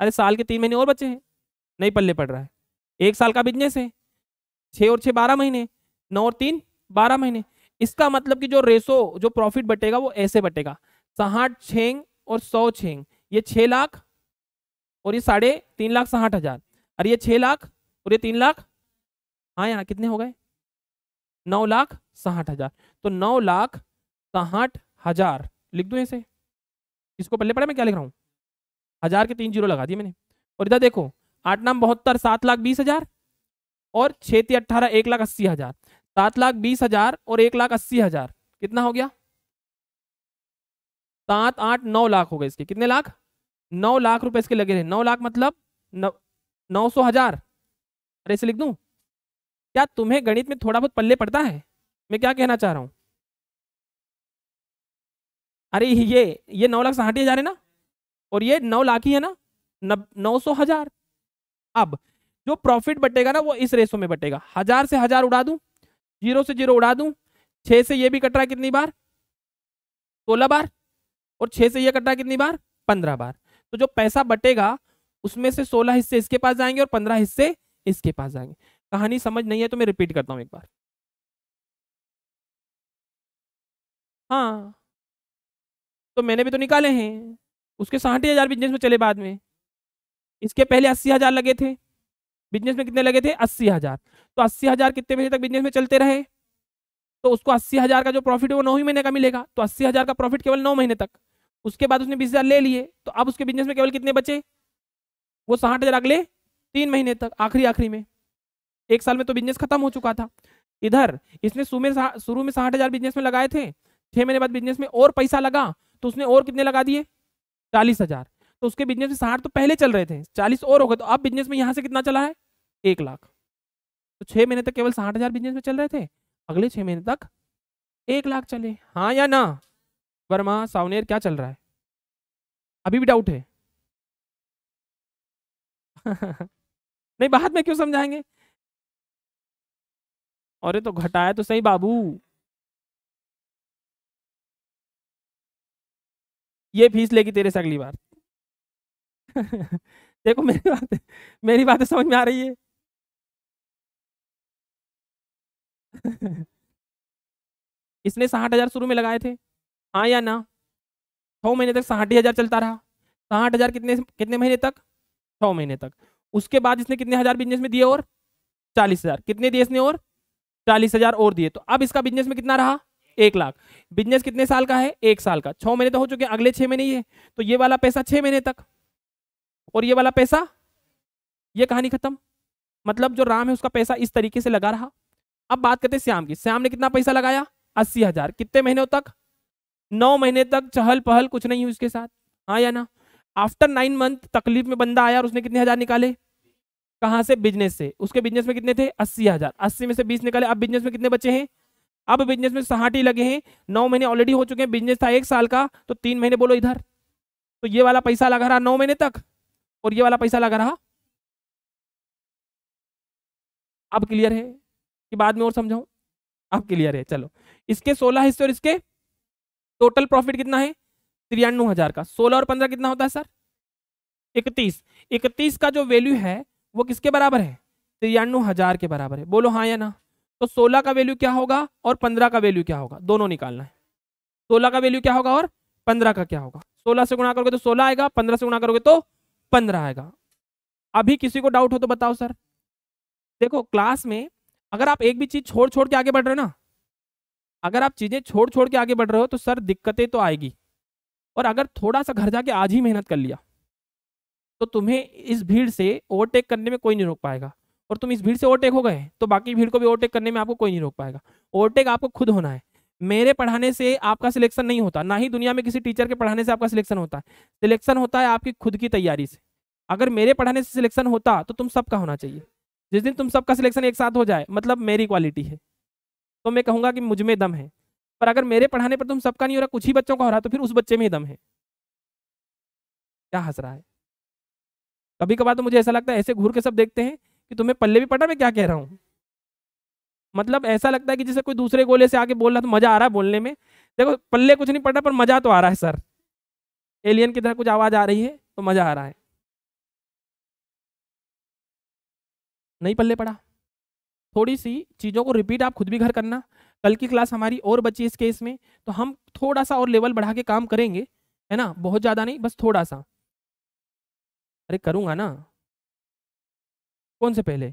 अरे साल के तीन महीने और बचे हैं। नहीं पल्ले पड़ रहा है। एक साल का बिज़नेस है। छह और छह बारह महीने। नौ और तीन बारह महीने। इसका मतलब कि जो रेसो जो प्रॉफिट बटेगा, वो ऐसे बटेगा। साठ छेंग और सौ छेंग। ये छह लाख और ये साढ़े तीन लाख साठ हज़ार। और ये छह लाख और ये तीन लाख? हाँ यहाँ कितने हो गए? नौ लाख साठ हज़ार। तो नौ लाख साठ हज़ार, लिख दू ऐसे इसको पहले पढ़े मैं क्या लिख रहा हूँ? हज़ार के तीन ज़ीरो लगा दिए मैंने। और इधर देखो, आठ नाम बहत्तर, सात लाख बीस हज़ार और छेती अट्ठारह, एक लाख अस्सी हज़ार। सात लाख बीस हज़ार और एक लाख अस्सी हज़ार। कितना हो गया? सात आठ नौ लाख हो गए इसके। कितने लाख? नौ लाख रुपए इसके लगे रहे। नौ लाख मतलब नौ सौ हज़ार। अरे इसे लिख दू? क्या तुम्हें गणित में थोड़ा बहुत पल्ले पड़ता है? मैं क्या कहना चाह रहा हूँ? अरे ये ये नौ लाख साठ हज़ार है ना? और ये नौ लाख ही है ना? नौ सौ हज़ार। अब, जो प्रॉफिट बटेगा ना, वो इस रेसो में बटेगा। हज़ार से हज़ार उड़ा दूँ, ज़ीरो से ज़ीरो उड़ा दूँ, छह से ये भी कट रहा है कितनी बार? सोलह बार। और छह से ये कट रहा है कितनी बार? पंद्रह बार। तो जो पैसा बटेगा, उसमें से सोलह हिस्से इसके पास जाएँगे और पंद्रह हिस्से इसके पास जाएँगे। कहानी समझ नहीं है तो मैं रिपीट करता हूँ एक बार। हाँ। तो मैंने भी तो निकाले हैं। उसके साठ हज़ार बिज़नेस में चले बाद में। इसके पहले अस्सी हज़ार लगे थे। बिज़नेस में कितने लगे थे? अस्सी हज़ार। तो अस्सी हज़ार कितने महीने तक बिज़नेस में चलते रहे? तो उसको अस्सी हज़ार का जो प्रॉफिट है वो नौ ही महीने का मिलेगा। तो अस्सी हज़ार का प्रॉफिट केवल नौ महीने तक। उसके बाद उसने बीस ले लिए तो अब उसके बिज़नेस में केवल कितने बचे? वो साठ हज़ार अगले तीन महीने तक, आखिरी आखिरी में। एक साल में तो बिज़नेस खत्म हो चुका था। इधर, इसने शुरू में साठ हज़ार बिज़नेस में लगाए थे, छह महीने बाद बिज़नेस में और पैसा लगा तो उसने और कितने लगा दिए? चालीस हज़ार। तो उसके बिज़नेस में साठ तो पहले चल रहे थे, चालीस और हो गए तो अब बिज़नेस में यहाँ से कितना चला है? एक लाख। तो छह महीने तक केवल साठ बिज़नेस में चल रहे थे, अगले छह महीने तक एक लाख चले। हाँ या ना? वर्मा, सावनेर क्या चल रहा है? अभी भी डाउट है। <laughs> नहीं बाद में क्यों समझाएँगे? अरे तो घटाया तो सही, बाबू। ये फ़ीस लेगी तेरे से अगली बार। <laughs> देखो, मेरी बात, मेरी बातें समझ में आ रही है। <laughs> इसने साठ हज़ार शुरू में लगाए थे। हाँ या ना? छः महीने तक साठ हज़ार चलता रहा। साठ हज़ार कितने कितने महीने तक? छः महीने तक। उसके बाद इसने कितने हज़ार बिज़नेस में दिए और? चालीस हज़ार। कितने दिए इसने और? चालीस हज़ार और दिए। तो अब इसका बिज़नेस में कितना रहा? एक लाख। बिज़नेस कितने साल का है? एक साल का। छह महीने तो हो चुके हैं। अगले छह महीने ही है। तो ये वाला पैसा छह महीने तक। और ये वाला पैसा? ये कहानी खत्म। मतलब जो राम है, उसका पैसा इस तरीके से लगा रहा। अब बात करते हैं श्याम की। श्याम ने कितना पैसा लगाया? अस्सी हज़ार। कितने महीनों तक? नौ महीने तक चहल पहल कुछ नहीं हुई उसके साथ। हाँ या ना? आफ्टर नाइन मंथ तकलीफ़ में बंदा आया और उसने कितने हज़ार निकाले? कहाँ से? बिज़नेस से। उसके बिज़नेस में कितने थे? अस्सी हज़ार। अस्सी में से बीस निकाले। अब बिज़नेस में कितने बचे हैं? अब बिज़नेस में साठ ही लगे हैं। नौ महीने ऑलरेडी हो चुके हैं। बिज़नेस था एक साल का तो तीन महीने बोलो इधर। तो ये वाला पैसा लगा रहा नौ महीने तक? और ये वाला पैसा लगा रहा? अब क्लियर है कि बाद में और समझाऊं? अब क्लियर है। चलो। इसके सोलह हिस्से और इसके टोटल प्रॉफिट कितना है? तिरानवे हज़ार का। सोलह और पंद्रह कितना होता है सर? इकतीस। इकतीस का जो वैल्यू है, वो किसके बराबर है? तिरानवे हज़ार के बराबर है। बोलो हाँ या ना। तो सोलह का वैल्यू क्या होगा और पंद्रह का वैल्यू क्या होगा? दोनों निकालना है। सोलह का वैल्यू क्या होगा और पंद्रह का क्या होगा? सोलह से गुणा करोगे तो सोलह आएगा, पंद्रह से गुणा करोगे तो पंद्रह आएगा। अभी किसी को डाउट हो तो बताओ, सर। देखो क्लास में अगर आप एक भी चीज़ छोड़ छोड़ के आगे बढ़ रहे ना अगर आप चीज़ें छोड़ छोड़ के आगे बढ़ रहे हो तो सर दिक्कतें तो आएगी। और अगर थोड़ा सा घर जाके आज ही मेहनत कर लिया तो तुम्हें इस भीड़ से ओवरटेक करने में कोई नहीं रोक पाएगा। और तुम इस भीड़ से ओवरटेक हो गए तो बाकी भीड़ को भी ओवरटेक करने में आपको कोई नहीं रोक पाएगा। ओवरटेक आपको खुद होना है। मेरे पढ़ाने से आपका सिलेक्शन नहीं होता, ना ही दुनिया में किसी टीचर के पढ़ाने से आपका सिलेक्शन होता है। सिलेक्शन होता है आपकी खुद की तैयारी से। अगर मेरे पढ़ाने से सिलेक्शन होता तो तुम सबका होना चाहिए। जिस दिन तुम सबका सिलेक्शन एक साथ हो जाए मतलब मेरी क्वालिटी है। तो मैं कहूँगा कि मुझमें दम है। पर अगर मेरे पढ़ाने पर तुम सबका नहीं हो रहा, कुछ ही बच्चों का हो रहा तो फिर उस बच्चे में ही दम है। क्या हंस रहा है? कभी कभार तो मुझे ऐसा लगता है, ऐसे घूर के सब देखते हैं कि तुम्हें पल्ले भी पटा, मैं क्या कह रहा हूँ? मतलब ऐसा लगता है कि जैसे कोई दूसरे गोले से आके बोल रहा तो मज़ा आ रहा है बोलने में। देखो, पल्ले कुछ नहीं पड़ा पर मज़ा तो आ रहा है, सर। एलियन की तरह कुछ आवाज़ आ रही है तो मज़ा आ रहा है। नहीं पल्ले पड़ा। थोड़ी सी चीज़ों को रिपीट आप खुद भी घर करना। कल की क्लास हमारी और बची इस केस में तो हम थोड़ा सा और लेवल बढ़ा के काम करेंगे, है ना? बहुत ज़्यादा नहीं, बस थोड़ा सा अरे करूँगा ना। कौन से पहले?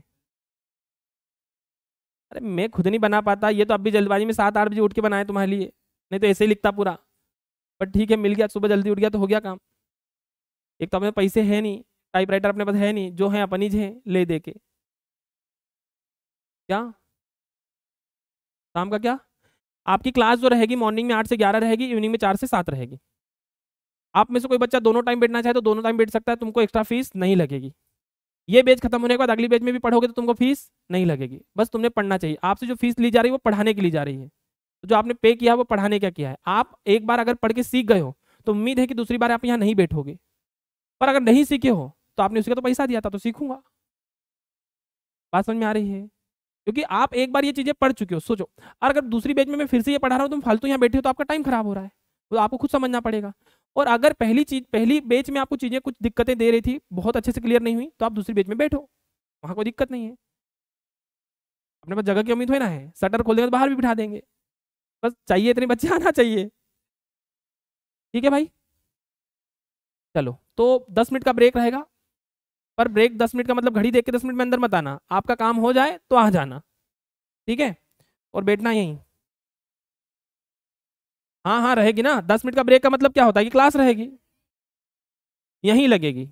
अरे मैं खुद नहीं बना पाता, ये तो अभी जल्दबाजी में सात आठ बजे उठ के बनाए तुम्हारे लिए। नहीं तो ऐसे ही लिखता पूरा। पर ठीक है, मिल गया, सुबह जल्दी उठ गया तो हो गया काम। एक तो अपने पैसे है नहीं टाइपराइटर अपने पास है नहीं, जो है अपनी जे ले दे के। क्या? शाम का क्या? आपकी क्लास जो रहेगी मॉर्निंग में आठ से ग्यारह रहेगी इवनिंग में चार से सात रहेगी। आप में से कोई बच्चा दोनों टाइम बैठना चाहे तो दोनों टाइम बैठ सकता है, तुमको एक्स्ट्रा फ़ीस नहीं लगेगी। ये बेच खत्म होने के बाद अगली बेच में भी पढ़ोगे तो तुमको फ़ीस नहीं लगेगी। बस तुमने पढ़ना चाहिए। आपसे जो फ़ीस ली जा रही है वो पढ़ाने के लिए जा रही है। जो आपने पे किया है वो पढ़ाने का किया है। आप एक बार अगर पढ़ के सीख गए हो तो उम्मीद है कि दूसरी बार आप यहाँ नहीं बैठोगे। पर अगर नहीं सीखे हो तो आपने उसका तो पैसा दिया था तो सीखूँगा। बात समझ में आ रही है? क्योंकि आप एक बार ये चीज़ें पढ़ चुके हो, सोचो। और अगर दूसरी बेच में मैं फिर से ये पढ़ा रहा हूँ, तुम फालतू यहाँ बैठे हो तो आपका टाइम खराब हो रहा है। तो आपको खुद समझना पड़ेगा। और अगर पहली चीज़, पहली बेच में आपको चीज़ें कुछ दिक्कतें दे रही थी, बहुत अच्छे से क्लियर नहीं हुई तो आप दूसरी बेच में बैठो। वहाँ कोई दिक्कत नहीं है। अपने पास जगह की उम्मीद है ना है। शटर खोल देंगे तो बाहर भी बिठा देंगे। बस चाहिए इतने बच्चे, <laughs> आना चाहिए। ठीक है भाई? चलो तो दस मिनट का ब्रेक रहेगा। पर ब्रेक दस मिनट का मतलब घड़ी देख के दस मिनट में अंदर मत आना। आपका काम हो जाए तो आ जाना। ठीक है? और बैठना यहीं। हाँ हाँ रहेगी ना। दस मिनट का ब्रेक का मतलब क्या होता है कि क्लास रहेगी। यहीं लगेगी।